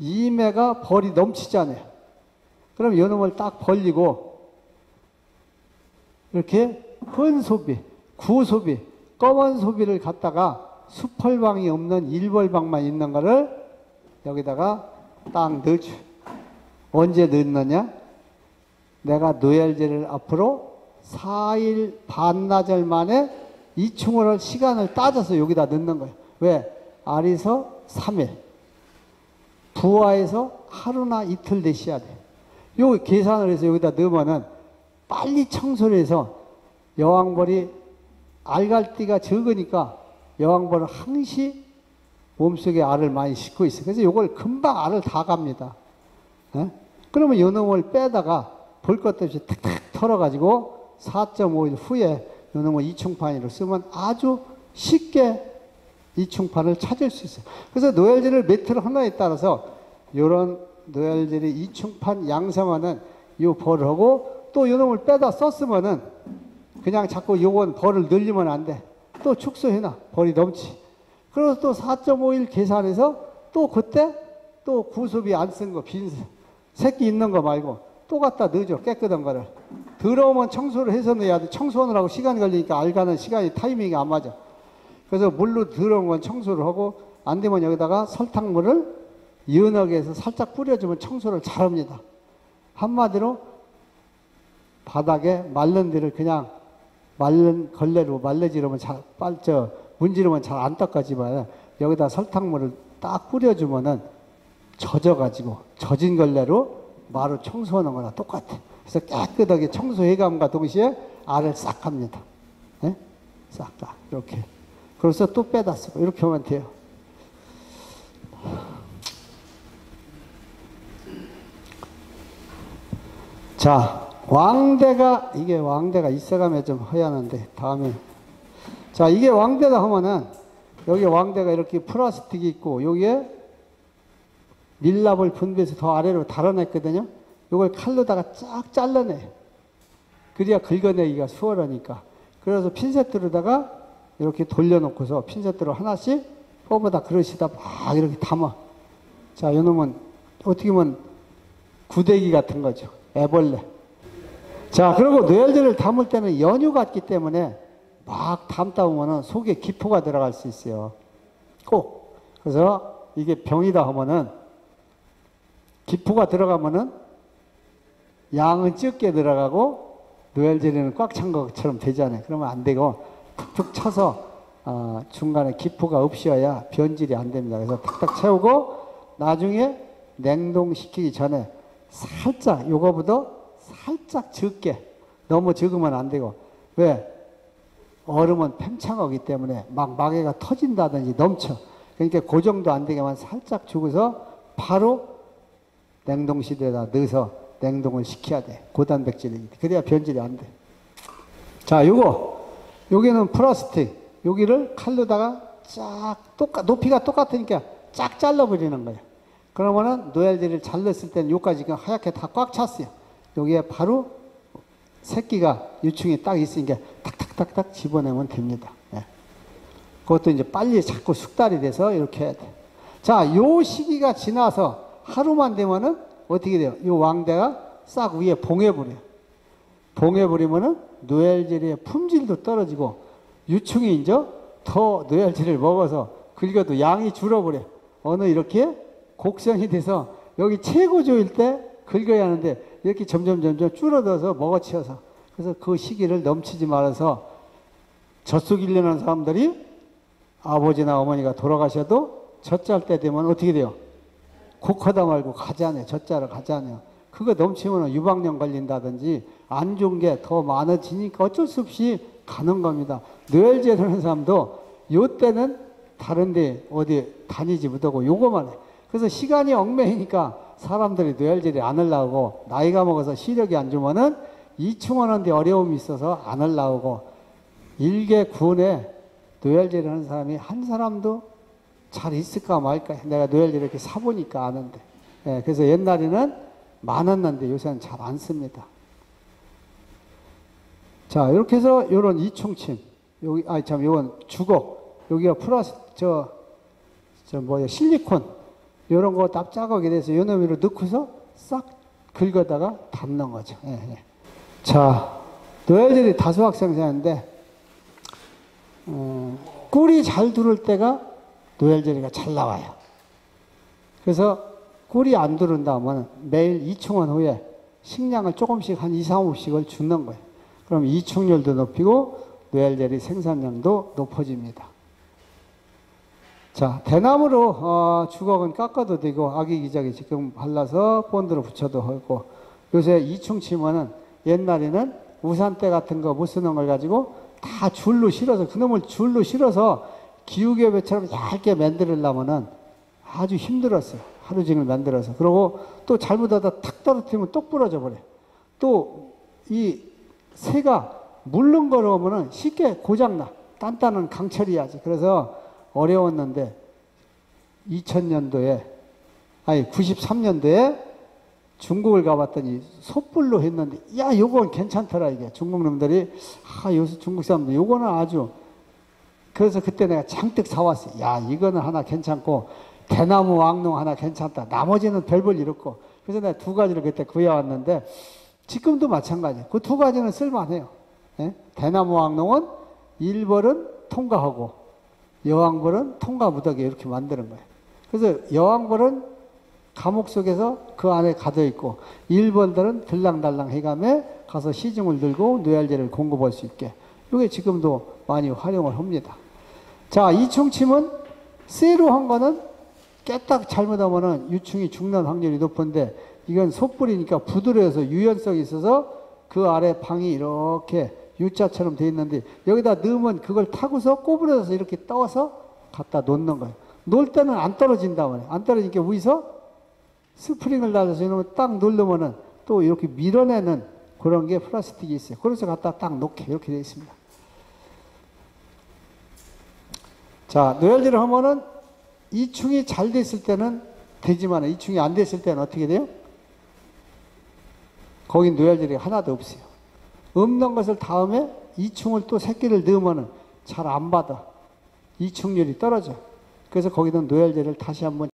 2매가 벌이 넘치잖아요. 그럼 요놈을 딱 벌리고 이렇게 큰 소비, 구소비, 검은 소비를 갖다가 수펄방이 없는 일벌방만 있는 거를 여기다가 딱 넣어줘. 언제 넣느냐? 내가 노열제를 앞으로 4일 반나절 만에 이충을 할 시간을 따져서 여기다 넣는 거예요. 왜? 알에서 3일. 부하에서 하루나 이틀 되셔야 돼. 요 계산을 해서 여기다 넣으면은 빨리 청소를 해서 여왕벌이 알갈띠가 적으니까 여왕벌은 항시 몸속에 알을 많이 싣고 있어요. 그래서 요걸 금방 알을 다 갑니다. 예? 그러면 요 놈을 빼다가 볼 것도 없이 탁탁 털어가지고 4.5일 후에 요 놈을 이충판으로 쓰면 아주 쉽게 이충판을 찾을 수 있어요. 그래서 노열질을 메트를 하나에 따라서 요런 노열질이 이충판 양성하는 요 벌을 하고 또 요 놈을 빼다 썼으면은 그냥 자꾸 요건 벌을 늘리면 안 돼. 또 축소해놔. 벌이 넘치. 그래서 또 4.5일 계산해서 또 그때 또 구습이 안 쓴 거, 빈 새끼 있는 거 말고 또 갖다 넣어줘. 깨끗한 거를. 더러우면 청소를 해서 넣어야 돼. 청소하느라고 시간이 걸리니까 알가는 시간이 타이밍이 안 맞아. 그래서 물로 더러운 건 청소를 하고 안 되면 여기다가 설탕물을 연하게 해서 살짝 뿌려주면 청소를 잘합니다. 한마디로 바닥에 마른 데를 그냥 말른 걸레로 말려지르면 잘, 빨, 저, 문지르면 잘 안 닦아지만 여기다 설탕물을 딱 뿌려주면은 젖어가지고 젖은 걸레로 마루 청소하는 거나 똑같아. 그래서 깨끗하게 청소해감과 동시에 알을 싹 합니다. 예? 싹 다. 이렇게. 그래서 또 빼다 쓰고 이렇게 하면 돼요. 자, 왕대가, 이게 왕대가 있어가면 좀 허야하는데, 다음에. 자, 이게 왕대다 하면은, 여기 왕대가 이렇게 플라스틱이 있고, 여기에 밀랍을 분배해서 더 아래로 달아냈거든요. 이걸 칼로다가 쫙 잘라내. 그래야 긁어내기가 수월하니까. 그래서 핀셋으로다가 이렇게 돌려놓고서 핀셋으로 하나씩 뽑아다 그릇이다 막 이렇게 담아. 자, 요놈은 어떻게 보면 구데기 같은 거죠. 애벌레. 자, 그리고 뇌열제를 담을 때는 연유 같기 때문에 막 담다 보면은 속에 기포가 들어갈 수 있어요. 꼭. 그래서 이게 병이다 하면은 기포가 들어가면은 양은 적게 들어가고 노열제리는 꽉 찬 것처럼 되잖아요. 그러면 안 되고 툭툭 쳐서 어, 중간에 기포가 없어야 변질이 안 됩니다. 그래서 탁탁 채우고 나중에 냉동시키기 전에 살짝 요거보다 살짝 적게. 너무 적으면 안 되고. 왜? 얼음은 팽창하기 때문에 막 마개가 터진다든지 넘쳐. 그러니까 그 정도 안 되게만 살짝 주고서 바로 냉동실에다 넣어서 냉동을 시켜야 돼. 고단백질이 그래야 변질이 안 돼. 자 요거. 여기는 플라스틱. 여기를 칼로다가 쫙 똑같 높이가 똑같으니까 쫙 잘라버리는 거예요. 그러면은 노열제를 잘 넣었을 때는 그냥 하얗게 다 꽉 찼어요. 여기에 바로 새끼가 유충이 딱 있으니까 탁탁탁탁 집어내면 됩니다. 예. 그것도 이제 빨리 자꾸 숙달이 돼서 이렇게 해야 돼. 자, 요 시기가 지나서 하루만 되면은 어떻게 돼요? 이 왕대가 싹 위에 봉해버려요. 봉해버리면은 노엘젤의 품질도 떨어지고 유충이 이제 더 노엘젤을 먹어서 긁어도 양이 줄어버려. 어느 이렇게 곡선이 돼서 여기 최고조일 때 긁어야 하는데 이렇게 점점 점점 줄어들어서 먹어치워서 그래서 그 시기를 넘치지 말아서 젖속 일려는 사람들이 아버지나 어머니가 돌아가셔도 젖잘 때 되면 어떻게 돼요? 곡하다 말고 가자네. 젖자를 가자네요. 그거 넘치면 유방염 걸린다든지 안 좋은 게 더 많아지니까 어쩔 수 없이 가는 겁니다. 뇌혈제 하는 사람도 요 때는 다른데 어디 다니지 못하고 요거만 해. 그래서 시간이 얽매이니까 사람들이 뇌혈제를 안 하려고 나이가 먹어서 시력이 안 좋으면은 이충하는데 어려움이 있어서 안 하려고 일개 군에 뇌혈제를 하는 사람이 한 사람도 잘 있을까 말까 내가 뇌혈제 이렇게 사보니까 아는데. 예, 그래서 옛날에는 많았는데 요새는 잘 안 씁니다. 자 이렇게 해서 요런 이충침. 여기 아니 참 요건 주걱. 여기가 플라스 저 저 뭐야 실리콘 요런 거 납작하게 돼서 요 놈으로 넣고서 싹 긁어다가 담는 거죠. 예, 예. 자 노엘들이 다소학생사인데 어, 꿀이 잘 들을 때가 노엘제리가 잘 나와요. 그래서 꿀이 안 들은다면 매일 2충원 후에 식량을 조금씩 한 2, 3호씩을 주는 거예요. 그럼 이충률도 높이고 노엘제리 생산량도 높아집니다. 자, 대나무로 어, 주걱은 깎아도 되고 아기 기저귀 지금 발라서 본드로 붙여도 하고 요새 이충 치면은 옛날에는 우산대 같은 거 못 쓰는 걸 가지고 다 줄로 실어서 그놈을 줄로 실어서 기우개 배처럼 얇게 만들려면은 아주 힘들었어요. 하루 종일 만들어서. 그리고 또 잘못하다 탁 떨어뜨리면 똑 부러져 버려. 또 이 새가 물른 거로 오면은 쉽게 고장나. 단단한 강철이야지. 그래서 어려웠는데 2000년도에 아니 93년도에 중국을 가봤더니 솥불로 했는데 야 요건 괜찮더라 이게. 중국 놈들이 아 요새 중국 사람들 요거는 아주. 그래서 그때 내가 잔뜩 사왔어요. 야 이거는 하나 괜찮고 대나무 왕농 하나 괜찮다. 나머지는 별볼일 없고. 그래서 내가 두 가지를 그때 구해왔는데 지금도 마찬가지. 그 두 가지는 쓸만해요. 예? 대나무 왕농은 일벌은 통과하고 여왕벌은 통과 무더기 이렇게 만드는 거예요 그래서 여왕벌은 감옥 속에서 그 안에 가둬 있고 일본들은 들랑달랑 해감에 가서 시중을 들고 뇌알제를 공급할 수 있게 이게 지금도 많이 활용을 합니다. 자 이충침은 쇠로 한 거는 깨딱 잘못하면은 유충이 죽는 확률이 높은데 이건 솥불이니까 부드러워서 유연성이 있어서 그 아래 방이 이렇게 U자처럼 돼 있는데 여기다 넣으면 그걸 타고서 꼬부려서 이렇게 떠서 갖다 놓는 거예요. 놓을 때는 안 떨어진다 말이에요. 안 떨어지니까 위에서 스프링을 달아서 이놈을 딱 누르면은 또 이렇게 밀어내는 그런 게 플라스틱이 있어요. 그래서 갖다 딱 놓게 이렇게 되어 있습니다. 자, 노열질을 하면은 이충이 잘 됐을 때는 되지만 이충이 안 됐을 때는 어떻게 돼요? 거기 노열질이 하나도 없어요. 없는 것을 다음에 이충을 또 새끼를 넣으면은 잘안 받아. 이충률이 떨어져. 그래서 거기는 노열제를 다시 한번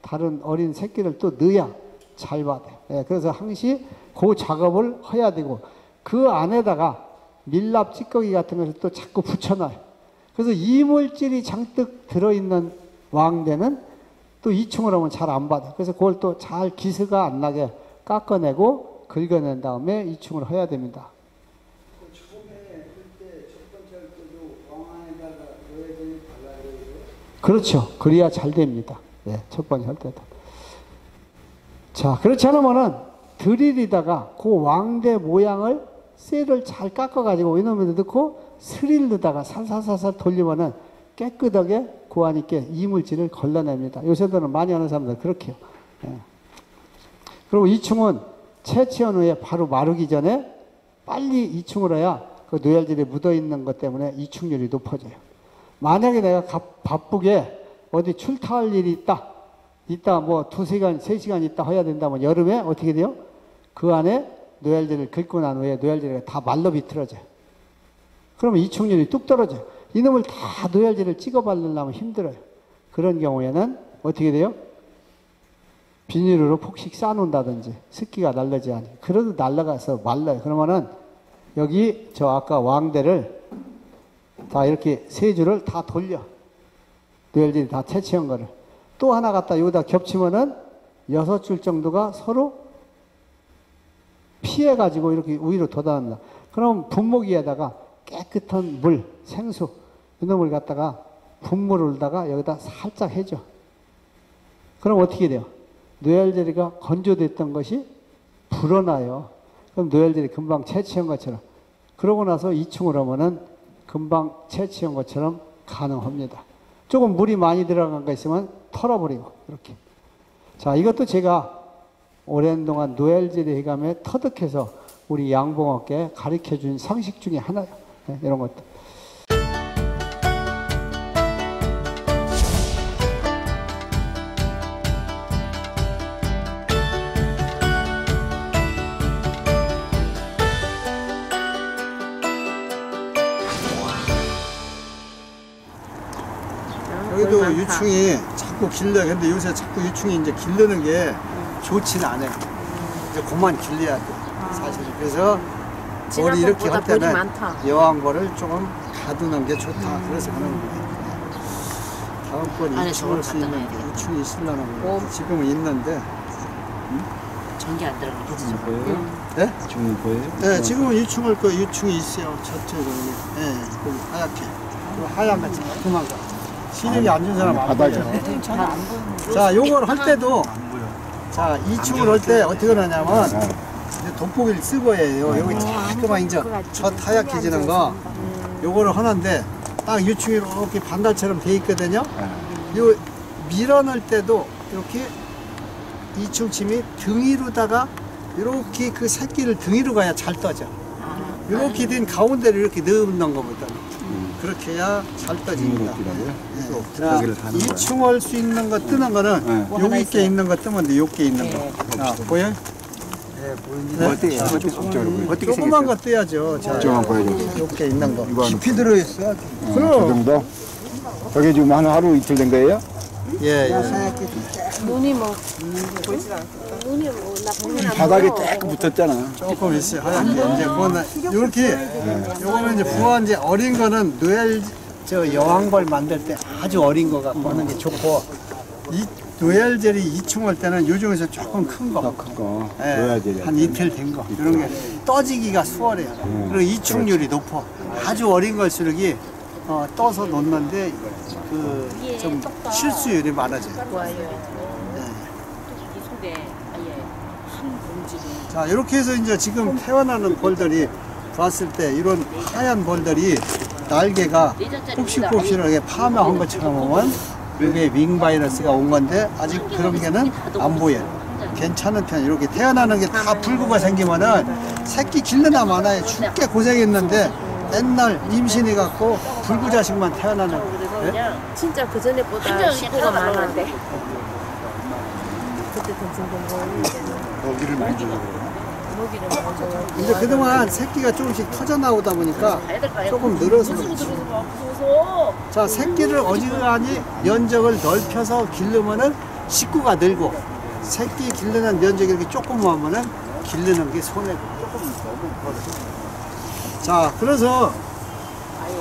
다른 어린 새끼를 또 넣어야 잘 받아요. 예, 그래서 항시 그 작업을 해야 되고 그 안에다가 밀랍 찌꺼기 같은 것을 또 자꾸 붙여놔요. 그래서 이물질이 잔뜩 들어있는 왕대는 또 이충을 하면 잘 안 받아요. 그래서 그걸 또 잘 기스가 안 나게 깎아내고 긁어낸 다음에 이충을 해야 됩니다. 그렇죠. 그래야 잘 됩니다. 예, 첫 번째 할 때도. 자, 그렇지 않으면은 드릴에다가 그 왕대 모양을 쇠를 잘 깎아가지고 이놈에 넣고 스릴 넣다가 살살살살 돌리면은 깨끗하게 그 안에 있게 이물질을 걸러냅니다. 요새들은 많이 하는 사람들 그렇게 해요. 예. 그리고 이충은 채취한 후에 바로 마르기 전에 빨리 이충을 해야 그 노열질이 묻어 있는 것 때문에 이충률이 높아져요. 만약에 내가 가- 바쁘게 어디 출타할 일이 있다. 있다 뭐 두세 시간, 세 시간 있다 해야 된다면 여름에 어떻게 돼요? 그 안에 노열제를 긁고 난 후에 노열제가 다 말로 비틀어져요. 그러면 이충률이 뚝 떨어져요. 이놈을 다 노열제를 찍어 바르려면 힘들어요. 그런 경우에는 어떻게 돼요? 비닐으로 폭식 싸놓는다든지 습기가 날라지 않게 그래도 날라가서 말라요. 그러면은 여기 저 아까 왕대를 다 이렇게 세 줄을 다 돌려 노열질이 다 채취한 거를 또 하나 갖다 여기다 겹치면은 여섯 줄 정도가 서로 피해 가지고 이렇게 위로 돋아난다. 그럼 분무기에다가 깨끗한 물, 생수 이놈을 갖다가 분무를 다가 여기다 살짝 해줘. 그럼 어떻게 돼요? 뇌알제리가 건조됐던 것이 불어나요. 그럼 뇌알제리 금방 채취한 것처럼. 그러고 나서 2층으로 하면은 금방 채취한 것처럼 가능합니다. 조금 물이 많이 들어간 거 있으면 털어버리고, 이렇게. 자, 이것도 제가 오랜 동안 노엘제리 회감에 터득해서 우리 양봉업계 가르쳐 준 상식 중에 하나예요. 네, 이런 것도. 유충이 자꾸 길러. 근데 요새 자꾸 유충이 이제 길르는 게 좋지는 않아요. 이제 그만 길러야 돼. 사실. 그래서 머리 이렇게 할 때는. 여왕벌을 조금 가두는 게 좋다. 그래서 그런 거예요. 다음번 유충을 수 있는. 유충이 있으려는 오. 거 지금은 있는데. 전기 안 들어가는 거지. 보여요? 네? 주문 보여요? 네, 지금은 유충을 그 유충이 있어요. 저쪽에. 네, 거기 하얗게. 그 하얀 거 조그만 거. 시력이 안 좋은 사람 안 바닥에. 자, 요걸 할 때도 자, 2층을 할 때 어떻게 하냐면 이제 돋보기를 쓰고 해요. 여기 자꾸만 이제 저 하얗게지는 거. 요거를 하는데 딱 유충이 이렇게 반달처럼 돼 있거든요. 요 밀어넣을 때도 이렇게 이충 침이 등 위로다가 이렇게 그 새끼를 등 위로 가야 잘 떠져. 이렇게 된 가운데를 이렇게 넣는 것보다 그렇게 해야 잘 떠집니다. 다는 거야. 이충할 수 있는 거 뜨는 거는 네. 여기 있게 있는 거 뜨면 돼. 여기 있는 거. 자, 보여? 네. 어떻게 어떻게 어떻게 조그만 거 떠야죠. 자, 조그만 거 보여줘. 여기 있는 거. 깊이 들어있어. 그 그럼. 정도? 저게 지금 한 하루 이틀 된 거예요? 예, 예. 눈이 뭐 눈이 뭐 나쁘면 안 바닥에. 딱 붙었잖아. 조금 있어요. 하얀 게. 이제 그거는 이렇게 요거는 이제 부화 이제 어린 거는 뇌알 저 여왕벌 만들 때 아주 어린 거가 보는 게 좋고 이 뇌알젤이 이충할 때는 요 중에서 조금 큰 거. 큰 거. 예, 넣어야지. 한 이틀 된 거. 이런 게 떠지기가 수월해요. 그리고 이충률이 높아. 아주 어린 걸수록이 어, 떠서 놓는데 그 좀 실수율이 많아져요. 봉지를 자, 이렇게 해서 이제 지금 태어나는 벌들이 봤을 때 이런 하얀 벌들이 날개가 폭실폭실하게 파마한 것처럼 보면 이게 윙 바이러스가 온 건데 아직 그런 게는 안 보여요. 괜찮은 편 이렇게 태어나는 게 다 불구가 생기면은 새끼 길르나 마나에 죽게 고생했는데 맨날 임신해 갖고 불구 자식만 태어나는 예? 진짜 그 전에보다 식구가 많았는데 그때 더 여기를 많이 주고 먹이를 먹어줘. 이제 그동안 새끼가 조금씩 터져 나오다 보니까 조금 늘어서 그렇지. 자, 새끼를 어지간히 면적을 넓혀서 기르면은 식구가 늘고 새끼 기르는 면적이 이렇게 조금 하면은 기르는 게 손해고 조금 너무 벌어져. 자, 그래서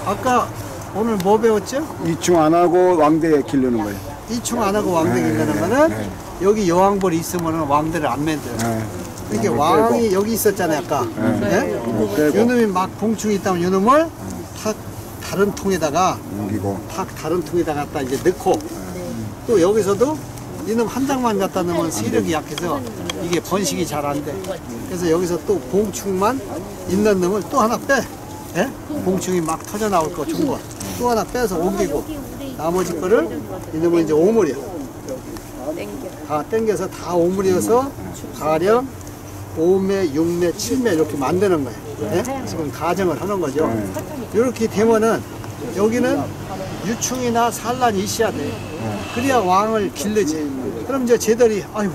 아까 오늘 뭐 배웠죠? 이충 안 하고 왕대 기르는 거예요. 이충 안 하고 왕대 네, 기르는 네, 거는 네. 여기 여왕벌이 있으면은 왕대를 안 만들어요. 네. 이렇게 왕을 왕이 여기 있었잖아요, 아까. 네. 네? 빼고 요놈이 막 봉충이 있다면 요놈을 탁 다른 통에다가 옮기고 탁 다른 통에다 갖다 이제 넣고 또 여기서도 이놈 한 장만 갖다 넣으면 세력이 약해서 이게 번식이 잘 안 돼. 그래서 여기서 또 봉충만 있는 놈을 또 하나 빼. 예? 봉충이 막 터져 나올 거 좋은 거. 또 하나 빼서 옮기고 나머지 거를 이놈은 이제 오물이야. 다 땡겨서 다 오물이어서 가령 5매, 6매, 7매 이렇게 만드는 거예요. 예? 지금 가정을 하는 거죠. 이렇게 되면은 여기는 유충이나 산란이 있어야 돼. 그래야 왕을 길르지. 그럼 이제 쟤들이 아유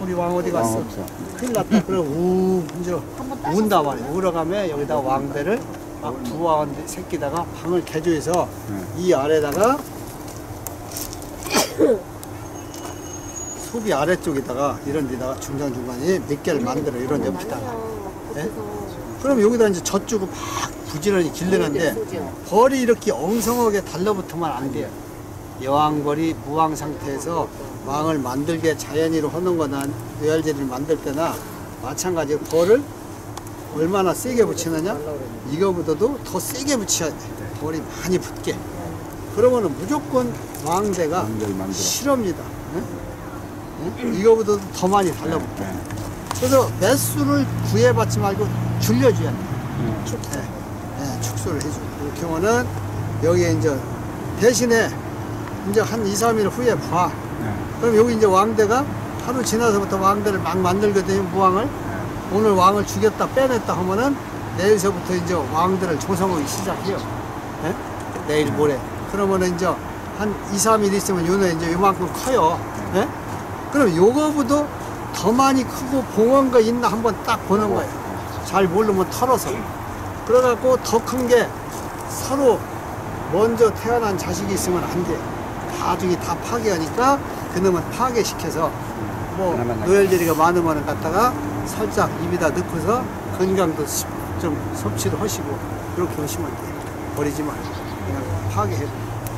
우리 왕 어디 갔어? 큰일 났다. 그럼 우 이제 운다 말이야. 울어가면 여기다 왕대를 막 부화한 새끼다가 방을 개조해서 이 아래다가 소비 아래쪽에다가 이런 데다가 중간중간에 몇 개를 만들어 이런 옆에다가 예? 그럼 여기다 이제 젖주고 막 부지런히 길르는데 벌이 이렇게 엉성하게 달라붙으면 안 돼요. 여왕벌이 무왕 상태에서 왕을 만들게 자연히로 하는 거나 뇌알제리를 만들 때나 마찬가지로 벌을 얼마나 세게 붙이느냐? 이거보다도 더 세게 붙여야 돼. 벌이 많이 붙게. 그러면은 무조건 왕대가. 실합니다. 예? 예? 이거보다도 더 많이 달라붙게. 그래서 매수를 구해받지 말고 줄여줘야 돼. 축, 예, 예, 축소를 해주고 이렇게 하면은 여기에 이제 대신에 이제 한 2, 3일 후에 봐. 네. 그럼 여기 이제 왕대가 하루 지나서부터 왕대를 막 만들거든요, 무왕을. 오늘 왕을 죽였다 빼냈다 하면은 내일서부터 이제 왕들을 조성하기 시작해요. 예? 내일 모레. 그러면은 이제 한 2, 3일 있으면 요는 이제 요만큼 커요. 예? 그럼 요거보다 더 많이 크고 거 있나 한번 딱 보는 거예요. 잘 모르면 털어서. 그래갖고 더 큰 게 서로 먼저 태어난 자식이 있으면 안 돼. 나중에 다 파괴하니까 그놈은 파괴시켜서 뭐 노열제리가 많으면 갖다가 살짝 입에다 넣고서 건강도 습- 좀 섭취를 하시고 그렇게 하시면 돼. 버리지 말고 그냥 파괴해.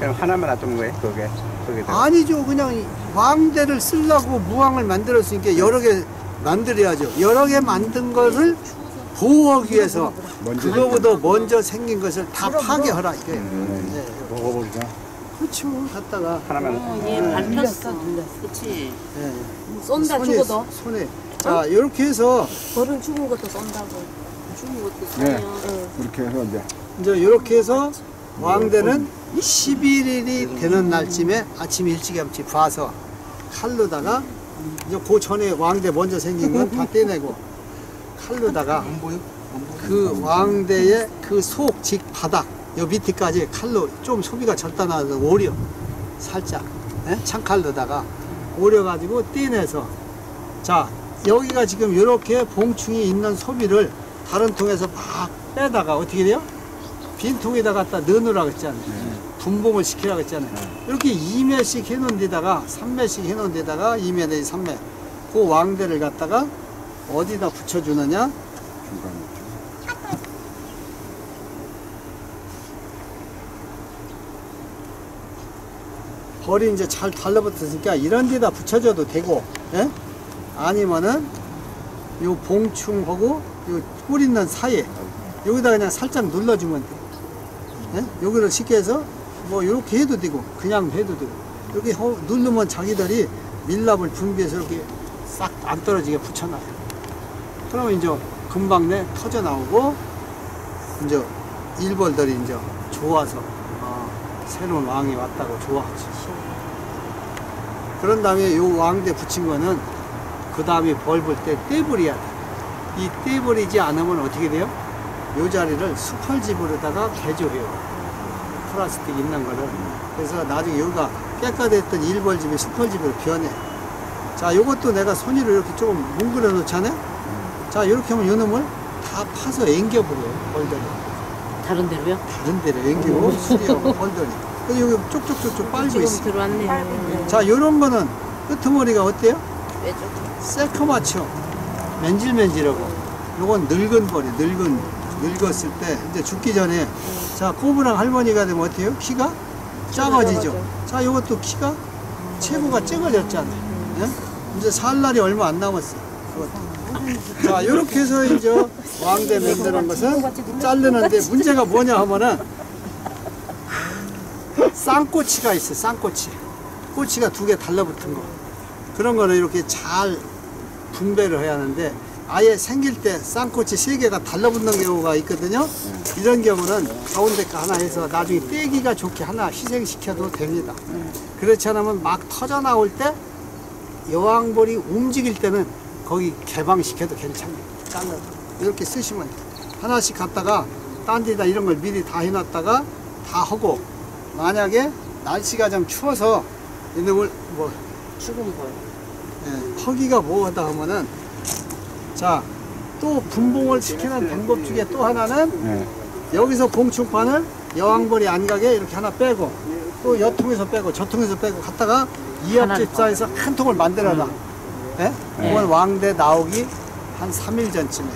그럼 하나만 놔둔 거예요? 그게 거기다. 아니죠. 그냥 이 왕대를 쓰려고 무왕을 만들었으니까 여러 개 만들어야죠. 여러 개 만든 것을 보호하기 위해서 그거보다 먼저 생긴 것을 다 파괴하라 이거예요. 예. 먹어보자. 그렇죠. 갖다가 하나만 어, 얘 밟혔어. 그치. 예. 쏜다, 손에, 죽어도. 손에. 자, 이렇게 해서 벌은 죽은 것도 쏜다고. 죽은 것도 네. 쏘면. 이렇게 해서 이제 이제 이렇게 해서 왕대는 11일이 되는 날쯤에 아침 일찌감치 봐서 칼로다가 이제 그 전에 왕대 먼저 생긴 건 다 떼내고 칼로다가 그 왕대의 그 속직 바닥 요 밑에까지 칼로 좀 소비가 절다 나서 오려 살짝 예? 창칼로다가 오려 가지고 떼내서 자 여기가 지금 이렇게 봉충이 있는 소비를 다른 통에서 막 빼다가 어떻게 돼요? 빈 통에다 갖다 넣으라고 했잖아요. 분봉을 시키라고 했잖아요. 이렇게 2매씩 해놓은 데다가 3매씩 해놓은 데다가 2매 내지 3매 그 왕대를 갖다가 어디다 붙여주느냐 중간에. 벌이 이제 잘 달라붙었으니까 이런 데다 붙여줘도 되고 예? 아니면은 요 봉충하고 요꿀 있는 사이에 여기다 그냥 살짝 눌러주면 돼 예? 여기를 쉽게 해서 뭐 이렇게 해도 되고 그냥 해도 되고 이렇게 허- 누르면 자기들이 밀랍을 분비해서 이렇게 싹 안 떨어지게 붙여놔요 그러면 이제 금방 내 터져 나오고 이제 일벌들이 이제 좋아서 아, 새로운 왕이 왔다고 좋아하지. 그런 다음에 요 왕대 붙인 거는 그 다음에 벌볼 때 떼버려야 돼. 이 떼버리지 않으면 어떻게 돼요? 요 자리를 수펄집으로다가 개조해요. 플라스틱 있는 거를. 그래서 나중에 여기가 깨끗했던 일벌집이 수펄집으로 변해. 자, 요것도 내가 손으로 이렇게 조금 뭉그려 놓잖아요? 자, 이렇게 하면 요 놈을 다 파서 앵겨버려요, 벌들이. 다른 데로요? 다른 데로 앵기고 수리하고 벌들이. 그래서 여기 쪽쪽쪽쪽 빨고 지금 있어. 들어왔네. 자, 요런 거는 끄트머리가 어때요? 왜죠? 새커맣죠? 맨질맨질하고. 요건 늙은 벌이, 늙은, 늙었을 때, 이제 죽기 전에, 자, 꼬부랑 할머니가 되면 어때요? 키가 작아지죠? 자, 요것도 키가 체구가 적어졌잖아요. 예? 이제 살 날이 얼마 안 남았어요. 그것도. 자, 요렇게 해서 이제 왕대 만드는 것은 자르는데 문제가 뭐냐 하면은 쌍꼬치가 있어, 쌍꼬치. 꼬치가 두 개 달라붙은 거. 그런 거는 이렇게 잘 분배를 해야 하는데 아예 생길 때 쌍꼬치 세 개가 달라붙는 경우가 있거든요. 이런 경우는 가운데 거 하나 해서 나중에 떼기가 좋게 하나 희생시켜도 됩니다. 그렇지 않으면 막 터져 나올 때 여왕벌이 움직일 때는 거기 개방시켜도 괜찮아요. 잘라서 이렇게 쓰시면 돼요. 하나씩 갖다가 딴 데다 이런 걸 미리 다 해놨다가 다 하고 만약에 날씨가 좀 추워서 이놈을 뭐 죽은 벌. 예, 허기가 뭐하다 하면은 자 또 분봉을 시키는 방법 중에 또 하나는 네. 여기서 봉충판을 여왕벌이 안 가게 이렇게 하나 빼고 또 여통에서 빼고 저통에서 빼고 갔다가 이합집사에서 한 통을 만들어놔. 예? 그건 왕대 나오기 한 3일 전쯤에.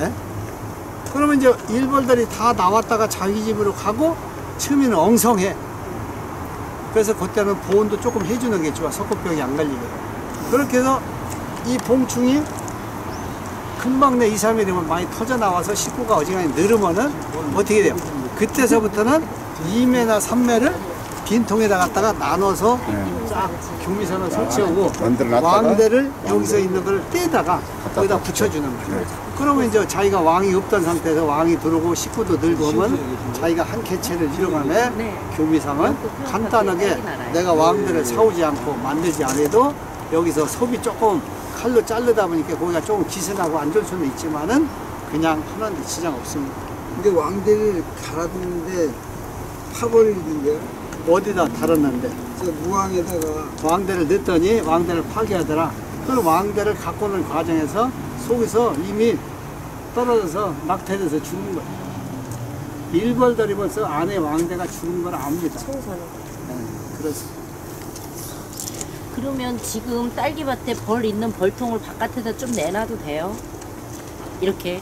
예? 그러면 이제 일벌들이 다 나왔다가 자기 집으로 가고 처음에는 엉성해. 그래서 그때는 보온도 조금 해주는 게 좋아. 석고병이 안 걸리게. 그렇게 해서 이 봉충이 금방 내 2, 3일 되면 많이 터져 나와서 식구가 어지간히 늘으면은 어떻게 돼요? 그때서부터는 2매나 3매를 빈통에다 갖다가 나눠서 쫙 교미선을 설치하고? 왕대를 여기서 있는 걸 떼다가 거기다 붙여주는 거예요. 그러면 이제 자기가 왕이 없던 상태에서 왕이 들어오고 식구도 늘고 하면 자기가 한 개체를 네. 교미상은 간단하게 내가 왕대를 사오지 않고 만들지 않아도 여기서 소비 조금 칼로 자르다 보니까 거기가 조금 기스나고 안 좋을 수는 있지만은 그냥 하는데 지장 없습니다. 근데 왕대를 갈아두는데 파버리는데요. 어디다 달았는데 저 무항에다가 왕대를 넣었더니 왕대를 파괴하더라. 그 왕대를 갖고 오는 과정에서 속에서 이미 떨어져서 낙태돼서 죽은 거야. 일벌들이 벌써 안에 왕대가 죽은 걸 압니다. 네, 그렇습니다. 그러면 지금 딸기밭에 벌 있는 벌통을 바깥에다 좀 내놔도 돼요? 이렇게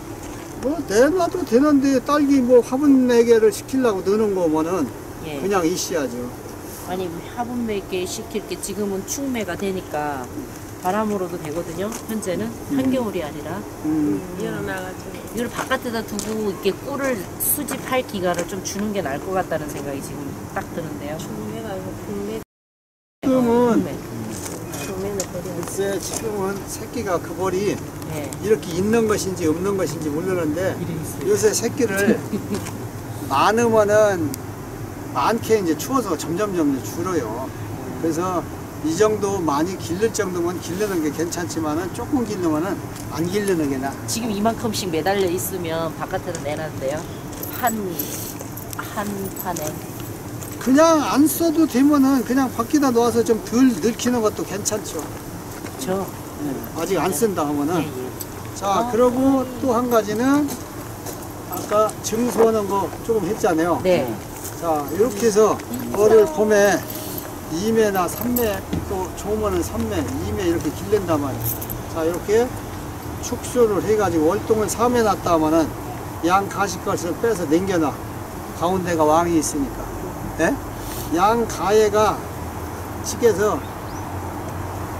뭐 내놔도 되는데 딸기 뭐 화분 매개를 시키려고 넣는 거면은 예. 그냥 이씨야죠. 아니 화분 매개 시킬 게 지금은 충매가 되니까 바람으로도 되거든요. 현재는 한겨울이 아니라 음. 이걸 바깥에다 두고 이렇게 꿀을 수집할 기간을 좀 주는 게 나을 것 같다는 생각이 지금 딱 드는데요. 지금은 네. 글쎄 지금은 새끼가 그 벌이 네. 이렇게 있는 것인지 없는 것인지 모르는데 요새 새끼를 많으면은 많게 이제 추워서 점점점 줄어요. 그래서 이 정도 많이 기를 정도면 기르는 게 괜찮지만은 조금 기르면은 안 기르는 게 나. 지금 이만큼씩 매달려 있으면 내놔도 돼요? 한, 한 판에. 그냥 안 써도 되면은 그냥 밖에다 놓아서 좀 덜 늙히는 것도 괜찮죠. 저. 아직 안 쓴다 하면은. 예, 예. 자, 그러고 또 한 가지는 아까 증소하는 거 조금 했잖아요. 네. 자, 이렇게 해서 벌을 봄에 2매나 3매, 또 좋으면은 3매, 2매 이렇게 길른단 말이에요. 자, 이렇게 축소를 해가지고 월동을 3매 놨다 하면은 양 가시것을 빼서 남겨놔. 가운데가 왕이 있으니까. 예? 양 가해가 측에서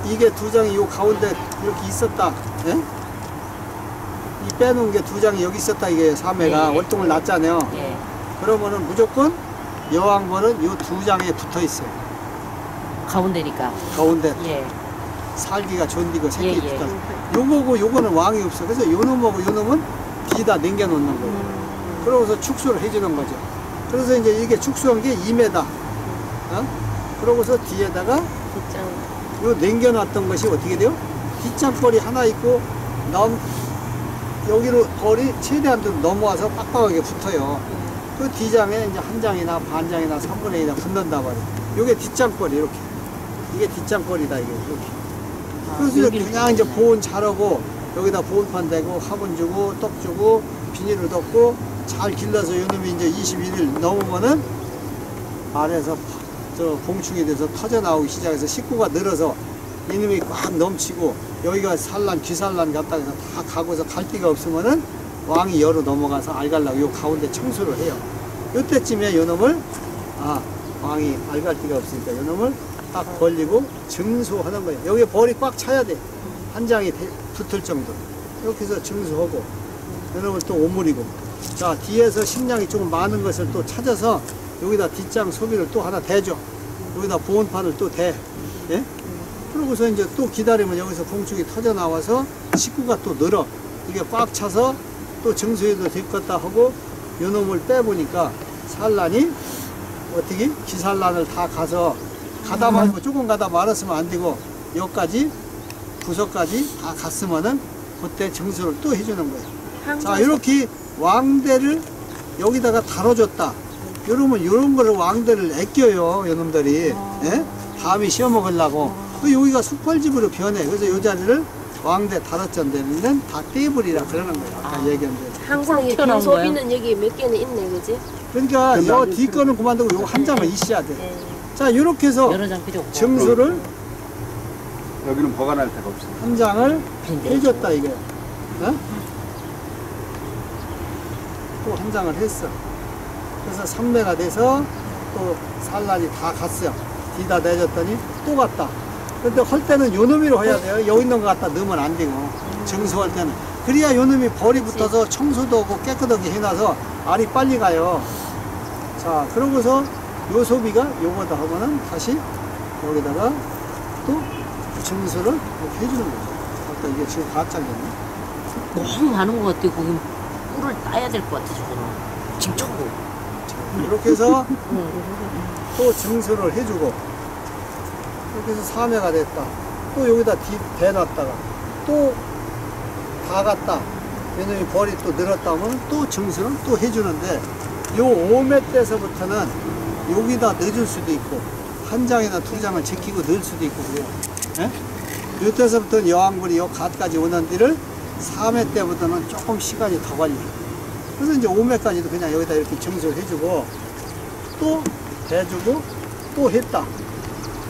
이게 두 장이 요 가운데 이렇게 있었다. 예? 이 빼놓은 게 두 장이 여기 있었다 이게 3회가 네. 월동을 놨잖아요. 예. 그러면은 무조건 여왕벌은 요두 장에 붙어 있어요. 가운데니까. 가운데 예. 살기가 존디고 새끼 예, 예. 붙어. 요거고 요거는 왕이 없어. 그래서 요 놈하고 요 놈은 뒤다 남겨놓는 거예요. 음. 그러고서 축소를 해주는 거죠. 그래서 이제 이게 축소한 게 2m. 어? 그러고서 뒤에다가 요 남겨놨던 것이 어떻게 돼요? 뒷장벌이 하나 있고 넘 여기로 벌이 최대한 좀 넘어와서 빡빡하게 붙어요. 그 뒤장에 이제 한 장이나 반 장이나 3분의 2나 붙는다 말이에요. 요게 뒷장벌이 이렇게. 이게 뒷장벌이다 이게 이렇게. 그래서 이제 여기를 그냥 이제 보온 잘하고 여기다 보온판 대고 화분 주고 떡 주고 비닐을 덮고 잘 길러서 요놈이 이제 21일 넘으면은 아래에서 파- 저 봉충이 돼서 터져 나오기 시작해서 식구가 늘어서 이놈이 꽉 넘치고 여기가 산란 귀산란 갔다 해서 다 가고서 갈 데가 없으면은 왕이 열어 넘어가서 알갈라고 요 가운데 청소를 해요. 요때쯤에 요놈을 아 왕이 알갈 데가 없으니까 요놈을 딱 벌리고 증소하는 거예요. 여기 벌이 꽉 차야 돼. 한 장이 대- 붙을 정도. 이렇게 해서 증소하고 요놈을 또 오므리고 자 뒤에서 식량이 조금 많은 것을 또 찾아서 여기다 뒷장 소비를 또 하나 대죠. 여기다 보온판을 또 대. 예? 그러고서 이제 또 기다리면 여기서 봉축이 터져 나와서 식구가 또 늘어. 이게 꽉 차서 또 증소해도 됐겠다 하고 요 놈을 빼보니까 산란이 어떻게 기산란을 다 가서 가다 말고 조금 가다 말았으면 안 되고 여기까지 부서까지 다 갔으면은 그때 증소를 또 해주는 거예요. 자 이렇게 왕대를 여기다가 다뤄줬다. 이러면 이런 거를 왕대를 아껴요, 요놈들이. 예? 다음에 씌워 먹으려고. 그 여기가 숙벌집으로 변해. 그래서 요 자리를 왕대 다뤘전 데는 다 떼버리라 그러는 거예요. 아까 얘기한 대로. 항상 이 소비는 여기 몇 개는 있네, 그지? 그러니까 요 뒷거는 그만두고 요한 장은 있어야 돼. 네. 자 자, 이렇게 해서. 증수를 여기는 보관할 데가 없어. 한 장을 네. 해줬다 이게. 어? 또한 장을 했어. 그래서 삼매가 돼서 또 산란이 다 갔어요. 뒤다 내줬더니 또 갔다. 근데 할 때는 요놈이로 해야 돼요. 여기 있는 거 갖다 넣으면 안 되고 증수할 때는. 그래야 요놈이 벌이 붙어서 청소도 하고 깨끗하게 해놔서 알이 빨리 가요. 자, 그러고서 요 소비가 요거다 하면은 다시 여기다가 또 증수를 이렇게 해주는 거죠. 아까 이게 지금 가짜겠네. 너무 많은 것 같아. 거기 꿀을 따야 될 것 같아, 저거는. 진짜 고 이렇게 해서 또 증수를 해주고 이렇게 해서 3회가 됐다. 또 여기다 뒤 대놨다가 또 다 갔다. 왜냐면 벌이 또 늘었다 하면 또 증수를 또 해주는데 요 5매 때서부터는 여기다 넣어줄 수도 있고 한 장이나 두 장을 제끼고 넣을 수도 있고 그래요. 예? 요 때서부터는 여왕벌이 요 갓까지 오는 뒤를 3회 때부터는 조금 시간이 더 걸려요. 그래서 이제 5매까지도 그냥 여기다 이렇게 증수를 해주고 또 대주고 또 했다.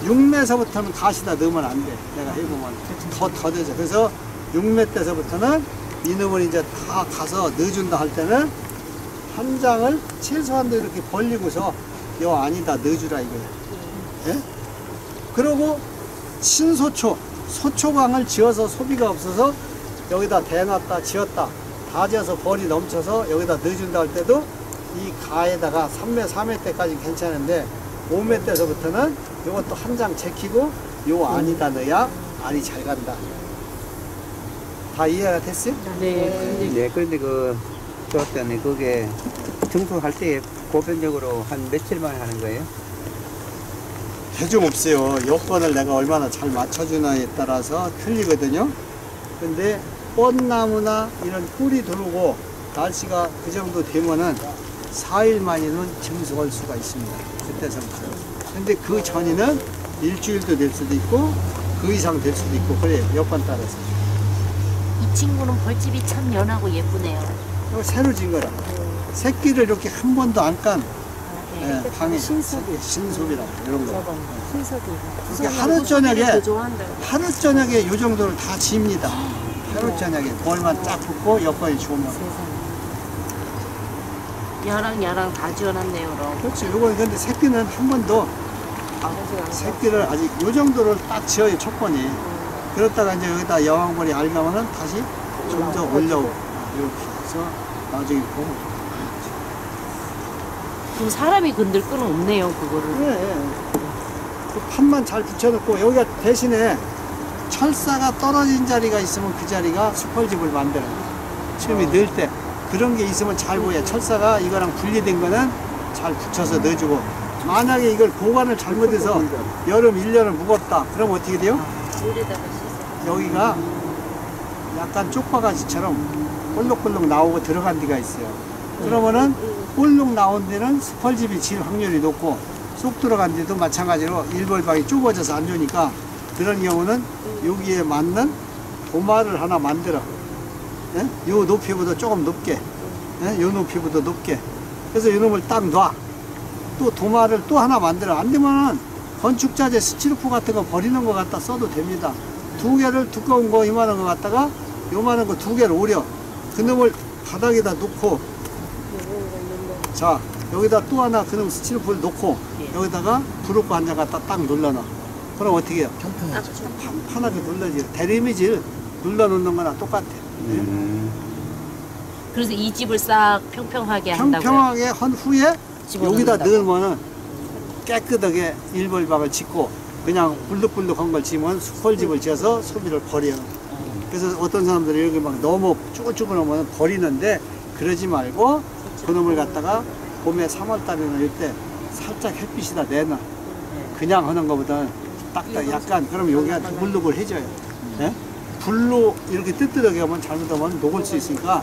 6매서부터는 가시다 넣으면 안 돼. 내가 해보면 더, 더 되죠. 그래서 6매 때서부터는 이놈을 이제 다 가서 넣어준다 할 때는 한 장을 최소한도 이렇게 벌리고서 요 안에다 넣어주라 이거야. 예? 그리고 신소초, 소초광을 지어서 소비가 없어서 여기다 대놨다 지었다 다 지어서 벌이 넘쳐서 여기다 넣어준다 할 때도 이 가에다가 3매, 4매 때까지 괜찮은데 5매 때서부터는 이것도 한 장 제키고 요 안에다 넣어야 알이 잘 간다. 다 이해가 됐어요? 네. 네, 그런데 그, 좋았다네. 그게 증수할 때 보편적으로 한 며칠 만에 하는 거예요? 대중 없어요. 여건을 내가 얼마나 잘 맞춰주나에 따라서 틀리거든요. 근데 뻗나무나 이런 꿀이 들어오고 날씨가 그 정도 되면은 4일 만에는 증수할 수가 있습니다. 그때서부터. 근데 그 전에는 일주일도 될 수도 있고 그 이상 될 수도 있고 그래요. 여건 따라서. 이 친구는 벌집이 참 연하고 예쁘네요. 이거 새로 진 거라. 새끼를 이렇게 한 번도 안깐 네. 예, 방에 신소비. 신소비라 이런 거. 순서도. 이게 하루 저녁에. 하루 저녁에 요 정도를 다 집니다. 하루 저녁에 볼만 쫙 붓고 여건이 좋으면. 야랑 야랑 다 지어놨네요, 그럼. 그렇지. 요건 근데 새끼는 한 번도 새끼를 아직 요 정도를 딱 지어요 조건이. 그렇다가 이제 여기다 여왕벌이 알가면은 다시 좀 더 올려오고 이렇게 해서 나중에 보고. 그럼 사람이 건들 끈은 없네요, 그거를. 그래. 그 판만 잘 붙여놓고 여기가 대신에 철사가 떨어진 자리가 있으면 그 자리가 수펄집을 만들어요. 처음에 넣을 때 그런 게 있으면 잘 보여. 철사가 이거랑 분리된 거는 잘 붙여서 넣어주고 만약에 이걸 보관을 잘못해서 여름 1년을 무겁다. 그럼 어떻게 돼요? 여기가 약간 쪽바가지처럼 볼록볼록 나오고 들어간 데가 있어요. 그러면은 볼록 나온 데는 스펄집이 질 확률이 높고 쏙 들어간 데도 마찬가지로 일벌방이 좁아져서 안 좋으니까 그런 경우는 여기에 맞는 도마를 하나 만들어. 예? 요 높이보다 조금 높게. 예? 요 높이보다 높게. 그래서 이놈을 딱 놔. 또 도마를 또 하나 만들어. 안 되면은 건축자재 스티로포 같은 거 버리는 거 갖다 써도 됩니다. 두 개를 두꺼운 거 이만한 거 갖다가 요만한 거 두 개를 오려. 그놈을 바닥에다 놓고 자 여기다 또 하나 그놈 스티로포를 놓고 여기다가 브로커 한 장 갖다 딱 눌러놔. 그럼 어떻게 해요? 판판하게 눌러지. 대리미질 눌러놓는 거나 똑같아. 그래서 이 집을 싹 평평하게 한다고요. 평평하게 한 후에 여기다. 넣으면은 깨끗하게 일벌박을 짓고 그냥 불룩불룩한 걸 지면 수펄집을 지어서 소비를 버려요. 그래서 어떤 사람들이 이렇게 막 너무 쭈글쭈글 하면 버리는데 그러지 말고 그놈을 갖다가 봄에 3월달에는 이때 살짝 햇빛이다 내놔. 그냥 하는 것보다는 딱딱 약간 그러면 여기가 누글누글 해져요. 예? 불로 이렇게 뜨뜻하게 하면 잘못하면 녹을 수 있으니까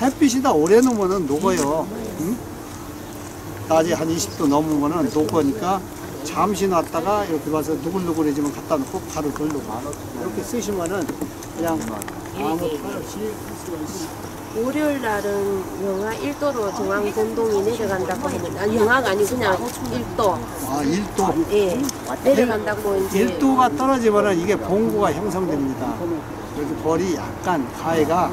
햇빛이다 오래 놓으면 녹아요. 응? 낮에 한 20도 넘으면은 녹으니까 잠시 놨다가 이렇게 봐서 누글누글해지면 갖다 놓고 바로 돌리고 이렇게 쓰시면은 그냥 아무 탈 없이 할 수가 있어요. 월요일 날은 영하 1도로 중앙 건동이 내려간다고 했는데 아니 영하가 아니고 그냥 1도 아, 1도. 예 내려간다고 이제 1도가 떨어지면은 이게 봉구가 형성됩니다. 여기 벌이 약간 가해가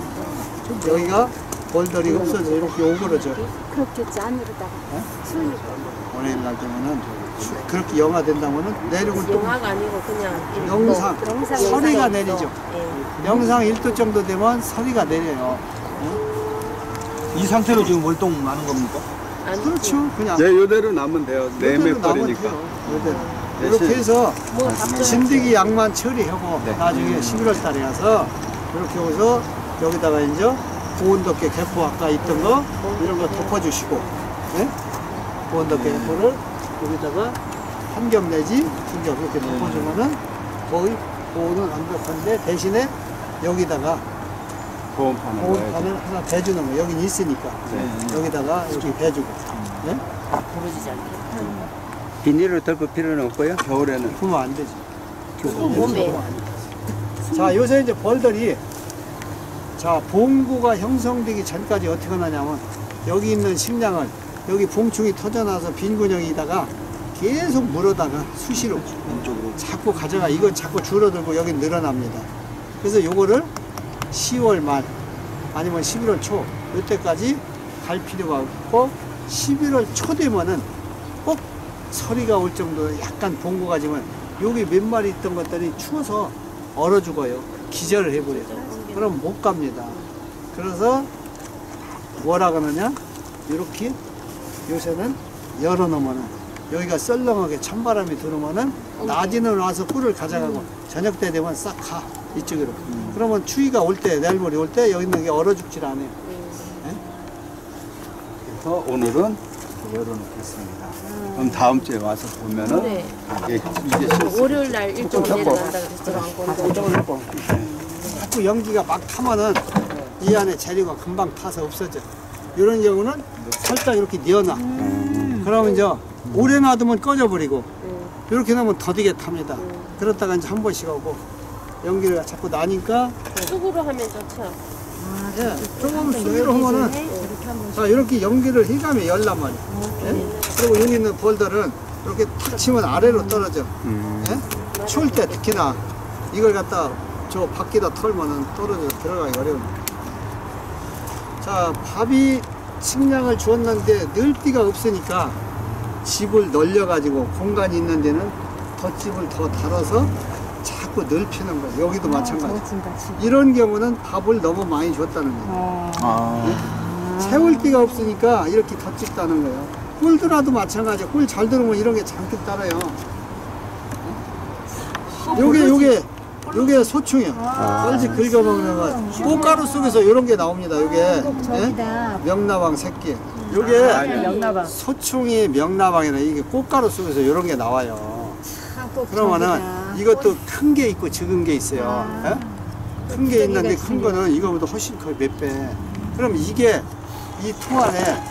여기가 벌들이 없어져 이렇게 오그러져. 그렇게 짠으로다가 수니 월요일 날 되면은 수- 그렇게 영하 된다면은 내륙은 또 영하가 아니고 그냥 1도 영상, 영상 서리가 내리죠. 예. 영상 1도 정도 되면 서리가 내려요. 이 상태로 지금 월동 많은 겁니까? 아니, 그렇죠. 그냥 네, 요대로 나면 돼요. 이대로. 네, 이렇게 실- 해서 뭐 진드기 양만 처리하고 네. 나중에 11월 달에 가서 이렇게 해서 여기다가 이제 보온덮개 개포 아까 있던 거 이런 거 덮어주시고 네? 보온덮개 개포를 여기다가 한 겹 내지 두 겹 이렇게 덮어주면은 거의 보온은 완벽한데 대신에 여기다가 보험판을 넣어야지. 보온판을 하나 대주는 거 여긴 있으니까 네. 여기다가 이렇게 대주고 네? 부러지지 않게. 비닐로 덮을 필요는 없고요. 겨울에는 그러면 안 되지 몸에 자, 요새 이제 벌들이 자, 봉구가 형성되기 전까지 어떻게 하냐면 여기 있는 식량을 여기 봉충이 터져나서 빈 군형이다가 계속 물어다가 수시로 자꾸 가져가 이건 자꾸 줄어들고 여기 늘어납니다. 그래서 요거를 10월 말 아니면 11월 초 이때까지 갈 필요가 없고 11월 초 되면은 꼭 서리가 올 정도로 약간 봉구가 지면 여기 몇 마리 있던 것들이 추워서 얼어 죽어요. 기절을 해버려요. 그럼 못 갑니다. 그래서 뭐라 그러냐? 이렇게 요새는 열어놓으면은 여기가 썰렁하게 찬바람이 들어오면은 낮에는 와서 꿀을 가져가고 저녁 때 되면 싹 가. 이쪽으로. 그러면 추위가 올 때, 내일모레 올 때 여기 있는 게 얼어 죽질 않아요. 그래서 오늘은 열어놓겠습니다. 그럼 다음 주에 와서 보면은 네. 이게, 이게 실수. 월요일 날 1도 내려간다 그랬죠 중앙 건동 자꾸 연기가 막 타면은 이 안에 재료가 금방 타서 없어져. 이런 경우는 살짝 이렇게 뉘어놔. 그러면 이제 오래 놔두면 꺼져버리고 이렇게 놓으면 더디게 탑니다. 그렇다가 이제 한 번씩 오고 연기를 자꾸 나니까 쑥으로 하면 좋죠 예, 조금 수위로 하면은 자 이렇게 연기를 해가며 열란 말이야. 예? 그리고 여기 있는 볼들은 이렇게 탁 치면 아래로 떨어져. 예? 추울 때 특히나 이걸 갖다 저 밖에다 털면은 떨어져 들어가기 어려운. 자 밥이 식량을 주었는데 늘 데가 없으니까 집을 넓혀가지고 공간이 있는 데는 덧집을 더 달아서 자꾸 넓히는 거예요. 여기도 마찬가지. 이런 경우는 밥을 너무 많이 줬다는 거예요. 아, 세울 데가 없으니까 이렇게 덧집 따는 거예요. 꿀들라도 마찬가지야. 꿀잘 들어오면 이런 게 잔뜩 따라요. 요게, 요게, 요게 소충이야. 뻘지 긁어 먹는 거. 꽃가루 속에서 이런 게 나옵니다. 요게. 예? 명나방 새끼. 요게 명나방. 소충이 명나방이라 이게 꽃가루 속에서 이런 게 나와요. 그러면은 이것도 큰 게 있고 적은 게 있어요. 큰게 있는데 큰 거는 이거보다 훨씬 거의 몇 배. 그럼 이게 이 통 안에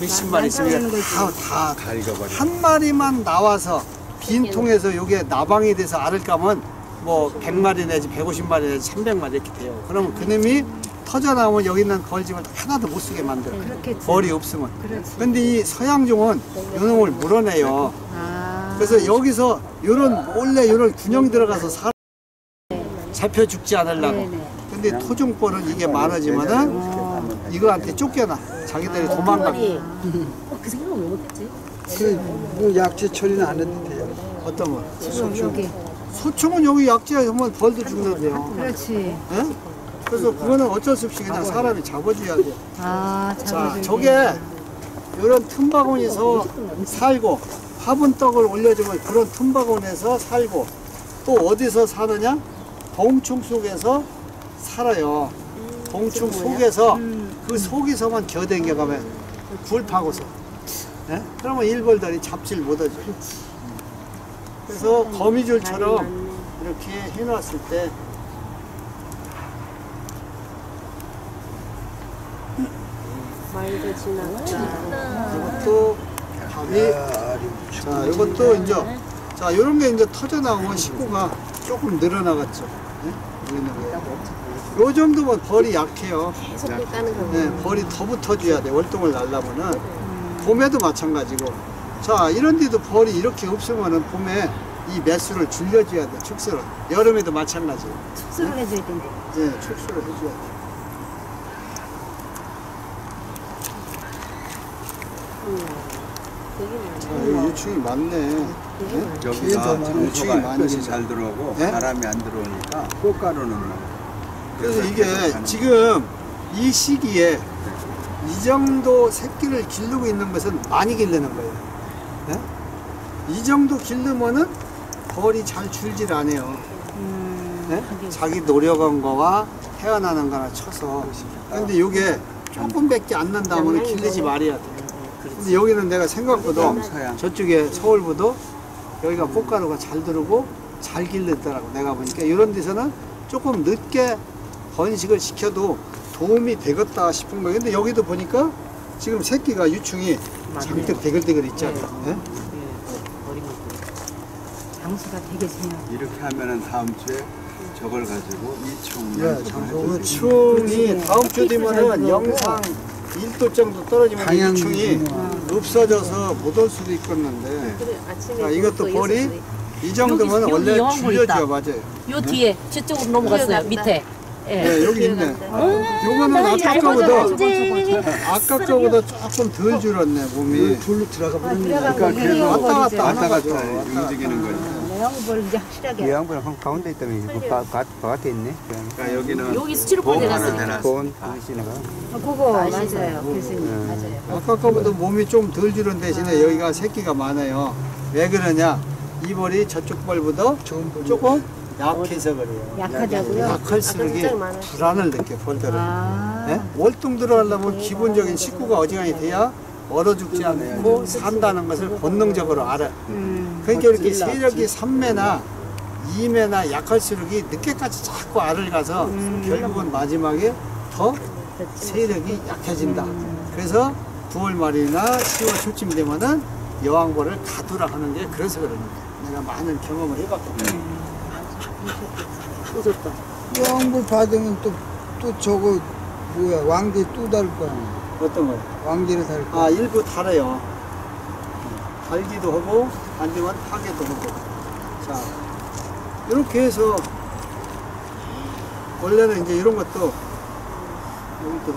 몇 마리 있으면 다, 다, 다 익어버려. 한 마리만 나와서 빈 통에서 이게 나방이 돼서 알을 까면 뭐 100마리 내지 150마리 내지 300마리 이렇게 돼요. 그러면 그놈이 터져 나오면 여기 있는 벌집을 하나도 못 쓰게 만들어. 벌이 없으면. 근데 이 서양종은 요놈을 물어내요. 그래서 여기서 요런 원래 요런 군형 들어가서 살 잡혀 죽지 않으려고. 근데 토종벌은 이게 많아지면은 이거한테 쫓겨나. 자기들이 도망가. 머리 그 생각 왜 못했지? 그 약재 처리는 안 해도 돼요. 어떤 거? 소충. 소충은 여기 약재하면 벌도 죽는데요. 그렇지. 예? 그래서 그거는 어쩔 수 없이 그냥 사람이 잡아줘야 돼요. 아, 자, 잡아줄게. 저게 이런 틈바구니에서 살고 화분 떡을 올려주면 그런 틈바구니에서 살고 또 어디서 사느냐? 봉충 속에서 살아요. 봉충 속에서 그 속에서만 겨댕겨가면 굴 파고서. 예? 그러면 일벌들이 잡질 못하죠. 그래서 거미줄처럼 이렇게 해놨을 때 말도 지나가 이것도 밥이 자 이것도 이제 자, 이런 게 이제 터져 나오면 식구가 조금 늘어나갔죠. 네? 요 정도면 벌이 약해요. 네, 벌이 더 붙어줘야 돼. 월동을 날려면은 봄에도 마찬가지고. 자, 이런 데도 벌이 이렇게 없으면은 봄에 이 매수를 줄여줘야 돼. 축수를. 여름에도 마찬가지. 축소를 해줘야 된대. 네, 축수를 해줘야 돼. 자, 여기 유충이 많네. 네? 여기가 많이 햇볕이. 잘 들어오고 네? 바람이 안 들어오니까 꽃가루는 뭐 그래서 이게 지금 이 시기에 이 정도 새끼를 기르고 있는 것은 많이 기르는 거예요. 네? 이 정도 기르면은 벌이 잘 줄질 않아요. 네? 자기 노력한 거와 태어나는 거나 쳐서. 근데 이게 조금밖에 안 난다면 기르지 말아야 돼. 근데 여기는 내가 생각보다 서양. 저쪽에 서울보다 여기가 꽃가루가 잘 들어오고 잘 길르더라고. 내가 보니까 이런 데서는 조금 늦게 번식을 시켜도 도움이 되겠다 싶은 거예요. 근데 여기도 보니까 지금 새끼가 유충이 잔뜩 대글대글 있잖아요 예? 버린 것도. 장수가 되게 세요. 이렇게 하면은 다음 주에 저걸 가지고 예, 해주시고 유충이 다음 주 되면은 영상 1도 정도 떨어지면 유충이 없어져서 못 올 수도 있겠는데 그래, 아침에 자, 이것도 또 벌이 이 정도면 여기 원래 여왕벌 있다. 줄여줘야 맞아요 요 뒤에 저쪽으로 넘어갔어요. 밑에. 예. 네, 여기 있네. 요거는 아까 거보다 아까 거보다 조금 덜 줄었네 몸이. 줄로 들어가 버렸네. 그러니까 계속 왔다 갔다 왔다 갔다 거죠. 왔다 갔다. 움직이는 거예요. 내용벌 이제 확실하게. 요양분 한 가운데 있다면 이거 바, 바깥에 있네. 그러니까 여기는 여기 스티로폼 보호하는 내놨으니까. 데놨 고온 당신이가. 그거 맞아요. 교수님 맞아요. 아까 거보다 몸이 좀 덜 줄은 대신에 여기가 새끼가 많아요. 왜 그러냐? 이 벌이 저쪽 벌보다 조금 약해서 그래요. 약하자고요. 약할수록. 불안을 느껴 벌들은. 아. 네? 월동 들어가려면 기본적인 식구가 어지간히 돼야 얼어 죽지 않고 산다는 것을 본능적으로 알아. 음. 그러니까 이렇게 세력이 3매나 2매나 약할수록이 늦게까지 자꾸 알을 가서 결국은 마지막에 더 세력이 약해진다. 그래서 9월 말이나 10월 초쯤 되면은 여왕벌을 가두라 하는 게 그래서 그런 거예요. 내가 많은 경험을 해봤기 때문에. 웃었다. 여왕벌 받으면 또, 또 저거, 뭐야, 왕대 또 달 거야. 어떤 거요? 왕대를 달 거야. 아, 일부 달아요. 달기도 하고, 아니면 타기도 하고. 자, 이렇게 해서, 원래는 이제 이런 것도, 여기도,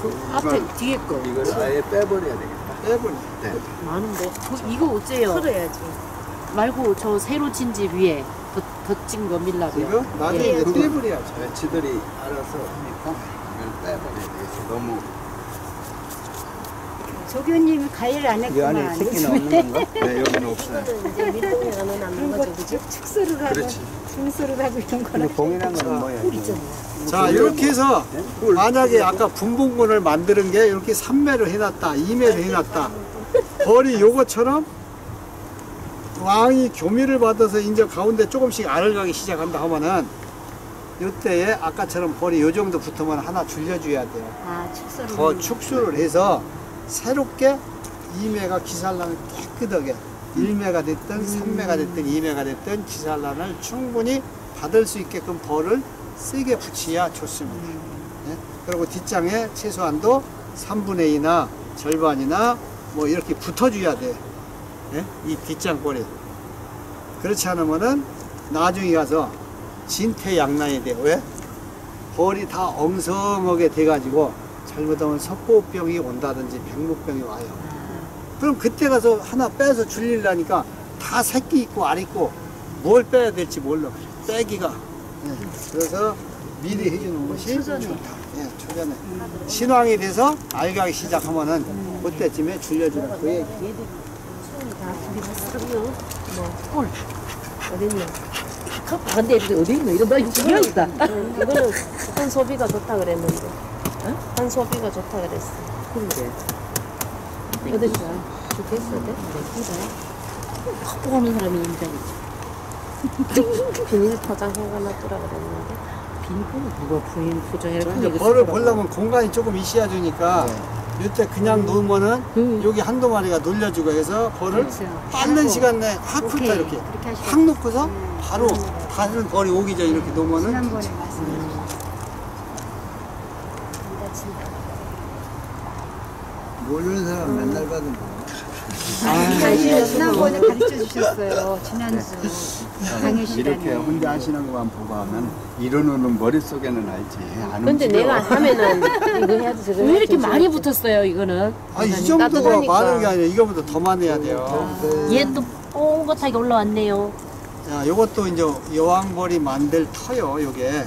그 앞에 뒤에 거 이걸 아예 빼버려야 되겠다. 빼버려. 네. 많은데. 그, 이거 어째요? 풀어야지. 말고 저 새로 친 집 위에 덧찐 거 밀랍이요. 이거 나중에 예. 이제 떼버려야죠. 배치들이 알아서 하니까 이걸 빼버려야 되겠어. 너무 조교님이 가위를 안이 했구만. 안에 새끼는 없는 건가? 네, 여기는 없어요. 밀봉에 가는 남는 거죠, 그죠? 축소를 하고 그렇지. 중소를 이런 봉인한 거는 뭐야? 이거? 자, 이렇게 해서, 만약에 아까 분봉군을 만드는 게 이렇게 3매를 해놨다, 2매를 해놨다. 벌이 요것처럼 왕이 교미를 받아서 이제 가운데 조금씩 알을 가기 시작한다 하면은 이때에 아까처럼 벌이 요 정도 붙으면 하나 줄여줘야 돼요. 아, 축소를. 더 축소를 해서 새롭게 2매가 기산란을 깨끗하게 1매가 됐든 3매가 됐든 2매가 됐든 기산란을 충분히 받을 수 있게끔 벌을 세게 붙여야 좋습니다. 예? 그리고 뒷장에 최소한도 3분의 2나 절반이나 뭐 이렇게 붙어줘야 돼. 예? 이 뒷장골이. 그렇지 않으면은 나중에 가서 진퇴양난이 돼. 왜? 벌이 다 엉성하게 돼가지고 잘못하면 석고병이 온다든지 백목병이 와요. 그럼 그때 가서 하나 빼서 줄리려니까 다 새끼 있고 알 있고 뭘 빼야 될지 몰라. 빼기가. 예, 그래서 미리 해주는 것이 좋다. 예, 초전에. 신왕이 돼서 알가기 시작하면은 그때쯤에 줄여주는 그 얘기. 꿀. 어딨냐? 컵 반대 어디 있노? 이런 거 중요하다. 이거는 한 소비가 좋다 그랬는데. 한 소비가 좋다 그랬어. 그런데. 어디 가? 좋겠어, 돼? 컵 보는 사람이 인간이지. 비닐 포장해가 놨더라 그랬는데. 빈곤은 누가 부인 포장해라. 이제 벌을 보려면 공간이 조금 있어야 주니까 이때 그냥 놓으면은 음. 여기 한두 마리가 놀려주고 해서 벌을 그렇죠. 빠른. 시간 내에 확 오케이. 이렇게 그렇게 하시죠. 확 놓고서 바로 다른 벌이 오기 전에 이렇게 놓으면은 지난번에 안 다친다. 모르는 사람 맨날 받은 거. 아니, 지난번에 가르쳐 주셨어요. 지난주 이렇게. 혼자 하시는 것만 보고 하면 이론으로는 머릿속에는 알지 안 근데 움직여. 내가 하면은 이거 해야지 저거 왜 이렇게 해야지, 많이 붙었어요 이거는? 아이 정도가 따뜻하니까. 많은 게 아니라 이거보다 더 많이 해야 돼요. 얘또 뽕긋하게 올라왔네요. 자, 요것도 이제 여왕벌이 만들 터요, 요게.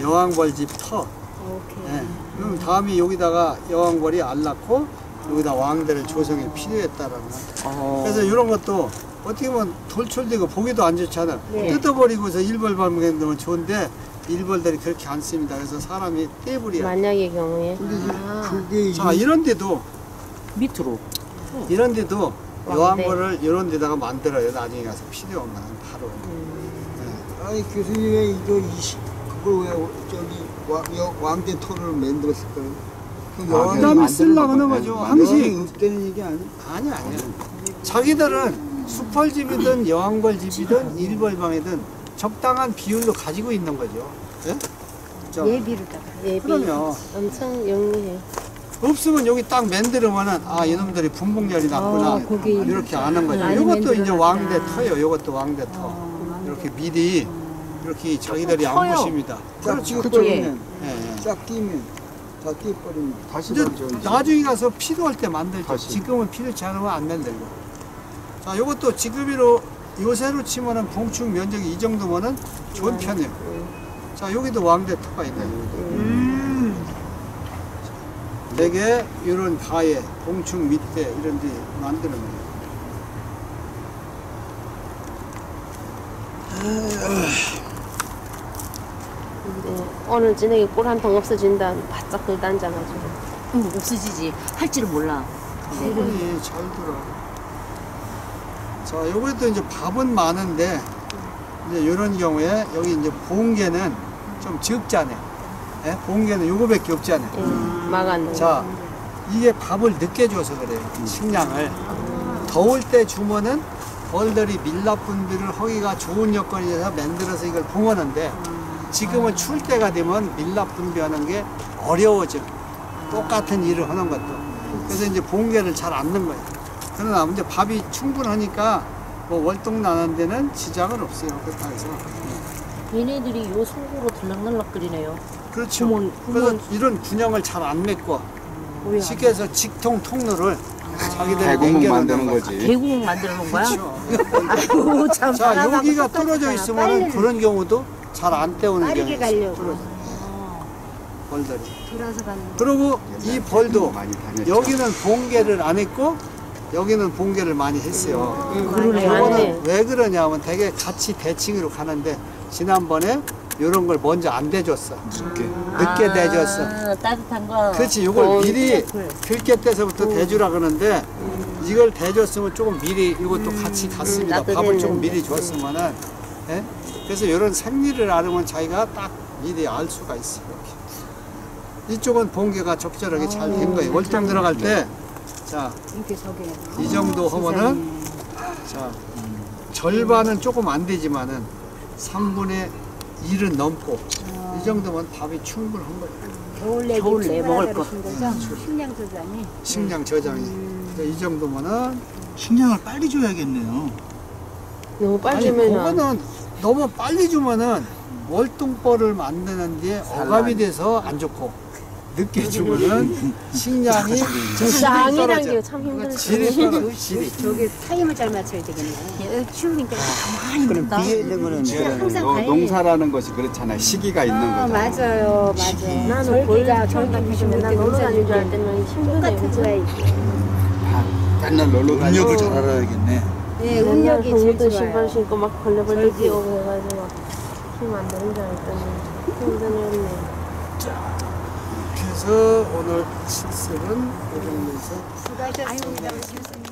여왕벌집 터. 오케이. 예. 그럼 다음에 여기다가 여왕벌이 알 낳고 여기다 왕대를 조성이 필요했다라는 거. 그래서 이런 것도 어떻게 보면 돌출되고 보기도 안 좋잖아. 네. 뜯어버리고서 일벌 밟으면 좋은데 일벌들이 그렇게 안 씁니다. 그래서 사람이 떼부리야. 만약의 경우에 근데 이제 그게 자, 이런데도 밑으로. 이런데도 왕대. 여왕벌을 이런 데다가 만들어요. 나중에 가서 필요하면 바로. 아니 교수님 왜 이거 이시 그걸 왜 저기 왕, 여, 왕대 토를 만들었을까요? 그 아, 만드는 쓰려고 하는 거네. 거죠. 항시 없다는 얘기 아니야? 아니 아니야. 자기들은 수펄집이든 여왕벌집이든 일벌방이든 적당한 비율로 가지고 있는 거죠. 예? 자, 예비로다가. 예비 그러면 엄청 영리해 없으면 여기 딱 만들으면은 아 이놈들이 분봉절이 났구나 아, 거기 이렇게 아는 거죠. 많이 이것도 이제 만들어놨구나. 왕대 터요. 이것도 왕대 터. 이렇게 미리 이렇게 자기들이 안 터요. 보십니다. 쫙 그렇죠. 끼면 예, 예. 쫙 끼면 다 끼버리면 다시 이제. 나중에 가서 필요할 때 만들죠. 다시. 지금은 필요치 않으면 안 만들고. 자, 요것도 지금으로 요새로 치면은 봉축 면적이 이 정도면은 좋은 편이에요. 자, 여기도 왕대 터가 있네. 여기도. 되게 이런 가에 봉축 밑에 이런 데 만드는 거예요. 근데 오늘 저녁에 꿀한 통 없어진다 바짝 들다 앉아가지고 응, 없어지지. 할 줄은 몰라. 충분히 잘 들어. 자, 요것도 이제 밥은 많은데, 이제 이런 경우에 여기 이제 봉개는 좀 적잖아요. 예? 봉개는 요거밖에 없잖아요. 예, 막았네 자, 이게 밥을 늦게 줘서 그래요. 식량을. 더울 때 주면은 벌들이 밀랍 분비를 하기가 좋은 여건이라서 만들어서 이걸 봉하는데 지금은 추울 때가 되면 밀랍 분비하는 게 어려워져. 똑같은 일을 하는 것도. 그래서 이제 봉개를 잘안 넣는 거예요. 그러나 이제 밥이 충분하니까 뭐 월동 나는 데는 지장은 없어요. 그렇다 해서. 얘네들이 요 속으로 들락날락거리네요. 그렇죠. 구멍, 그래서 구멍. 이런 균형을 잘 안 맺고 왜 쉽게 해서 직통 통로를 자기들이 대구멍 남겨놓는 만드는. 거지. 개구멍 만들어 놓은 거야? 그렇죠. 아이고 참. 자 여기가. 떨어져 있으면 빨리 그런 경우도 잘안 떼우는 빠르게 경우가 있어요. 가려고. 떨어져. 벌들이. 돌아서 가는 거. 그리고 이 벌도. 여기는 봉개를 안 했고 여기는 봉개를 많이 했어요. 이거는 왜 그러냐면 되게 같이 대칭으로 가는데 지난번에 이런 걸 먼저 안 대줬어. 늦게. 늦게 대줬어. 아, 따뜻한 거. 그렇지 이걸 어, 미리 들깨 때서부터 대주라 그러는데 이걸 대줬으면 조금 미리 이것도 같이 갔습니다 나도 밥을 조금. 미리 줬으면은 예? 그래서 이런 생리를 알으면 자기가 딱 미리 알 수가 있어 이렇게 이쪽은 봉개가 적절하게 잘 된 거예요 월동 들어갈 때 자이 이렇게 저게. 정도 하면은 자 절반은 조금 안 되지만은 3분의 1은 넘고 이 정도면 밥이 충분한 거예요 겨울 내기 겨울 내 먹을 거. 거죠? 식량 저장이. 식량 저장이 이 정도면은 식량을 빨리 줘야겠네요. 너무 빨리 아니 주면 그거는 너무 빨리 주면은 월동벌을 만드는데 억압이 돼서 안 좋고 늦게 주면은 식량이 질이 쌍이란 떨어져. 게참 힘들지 질이 떨어져. 질이. 저게 타임을 잘 맞춰야 되겠네. 얘 추우니까 가만히 그럼 있다. 비에 되면은 항상 노- 가야 농사라는 것이 그렇잖아요. 시기가 있는 아, 거잖아요. 맞아요, 맞아요. 나는 처음 절기 가서 맨날 놀러 다니는 줄알 때는 똑같은 그죠? 거야 이게. 맨날 놀러. 능력을 잘 알아야겠네. 네, 음력이 제일 도 좋아요. 신발 신고 막 벌레벌레. 뛰어오고 해가지고 힘 안 되는 줄 알았더니 힘드네 그래서 오늘 실습은 이런 데서 수고하셨습니다.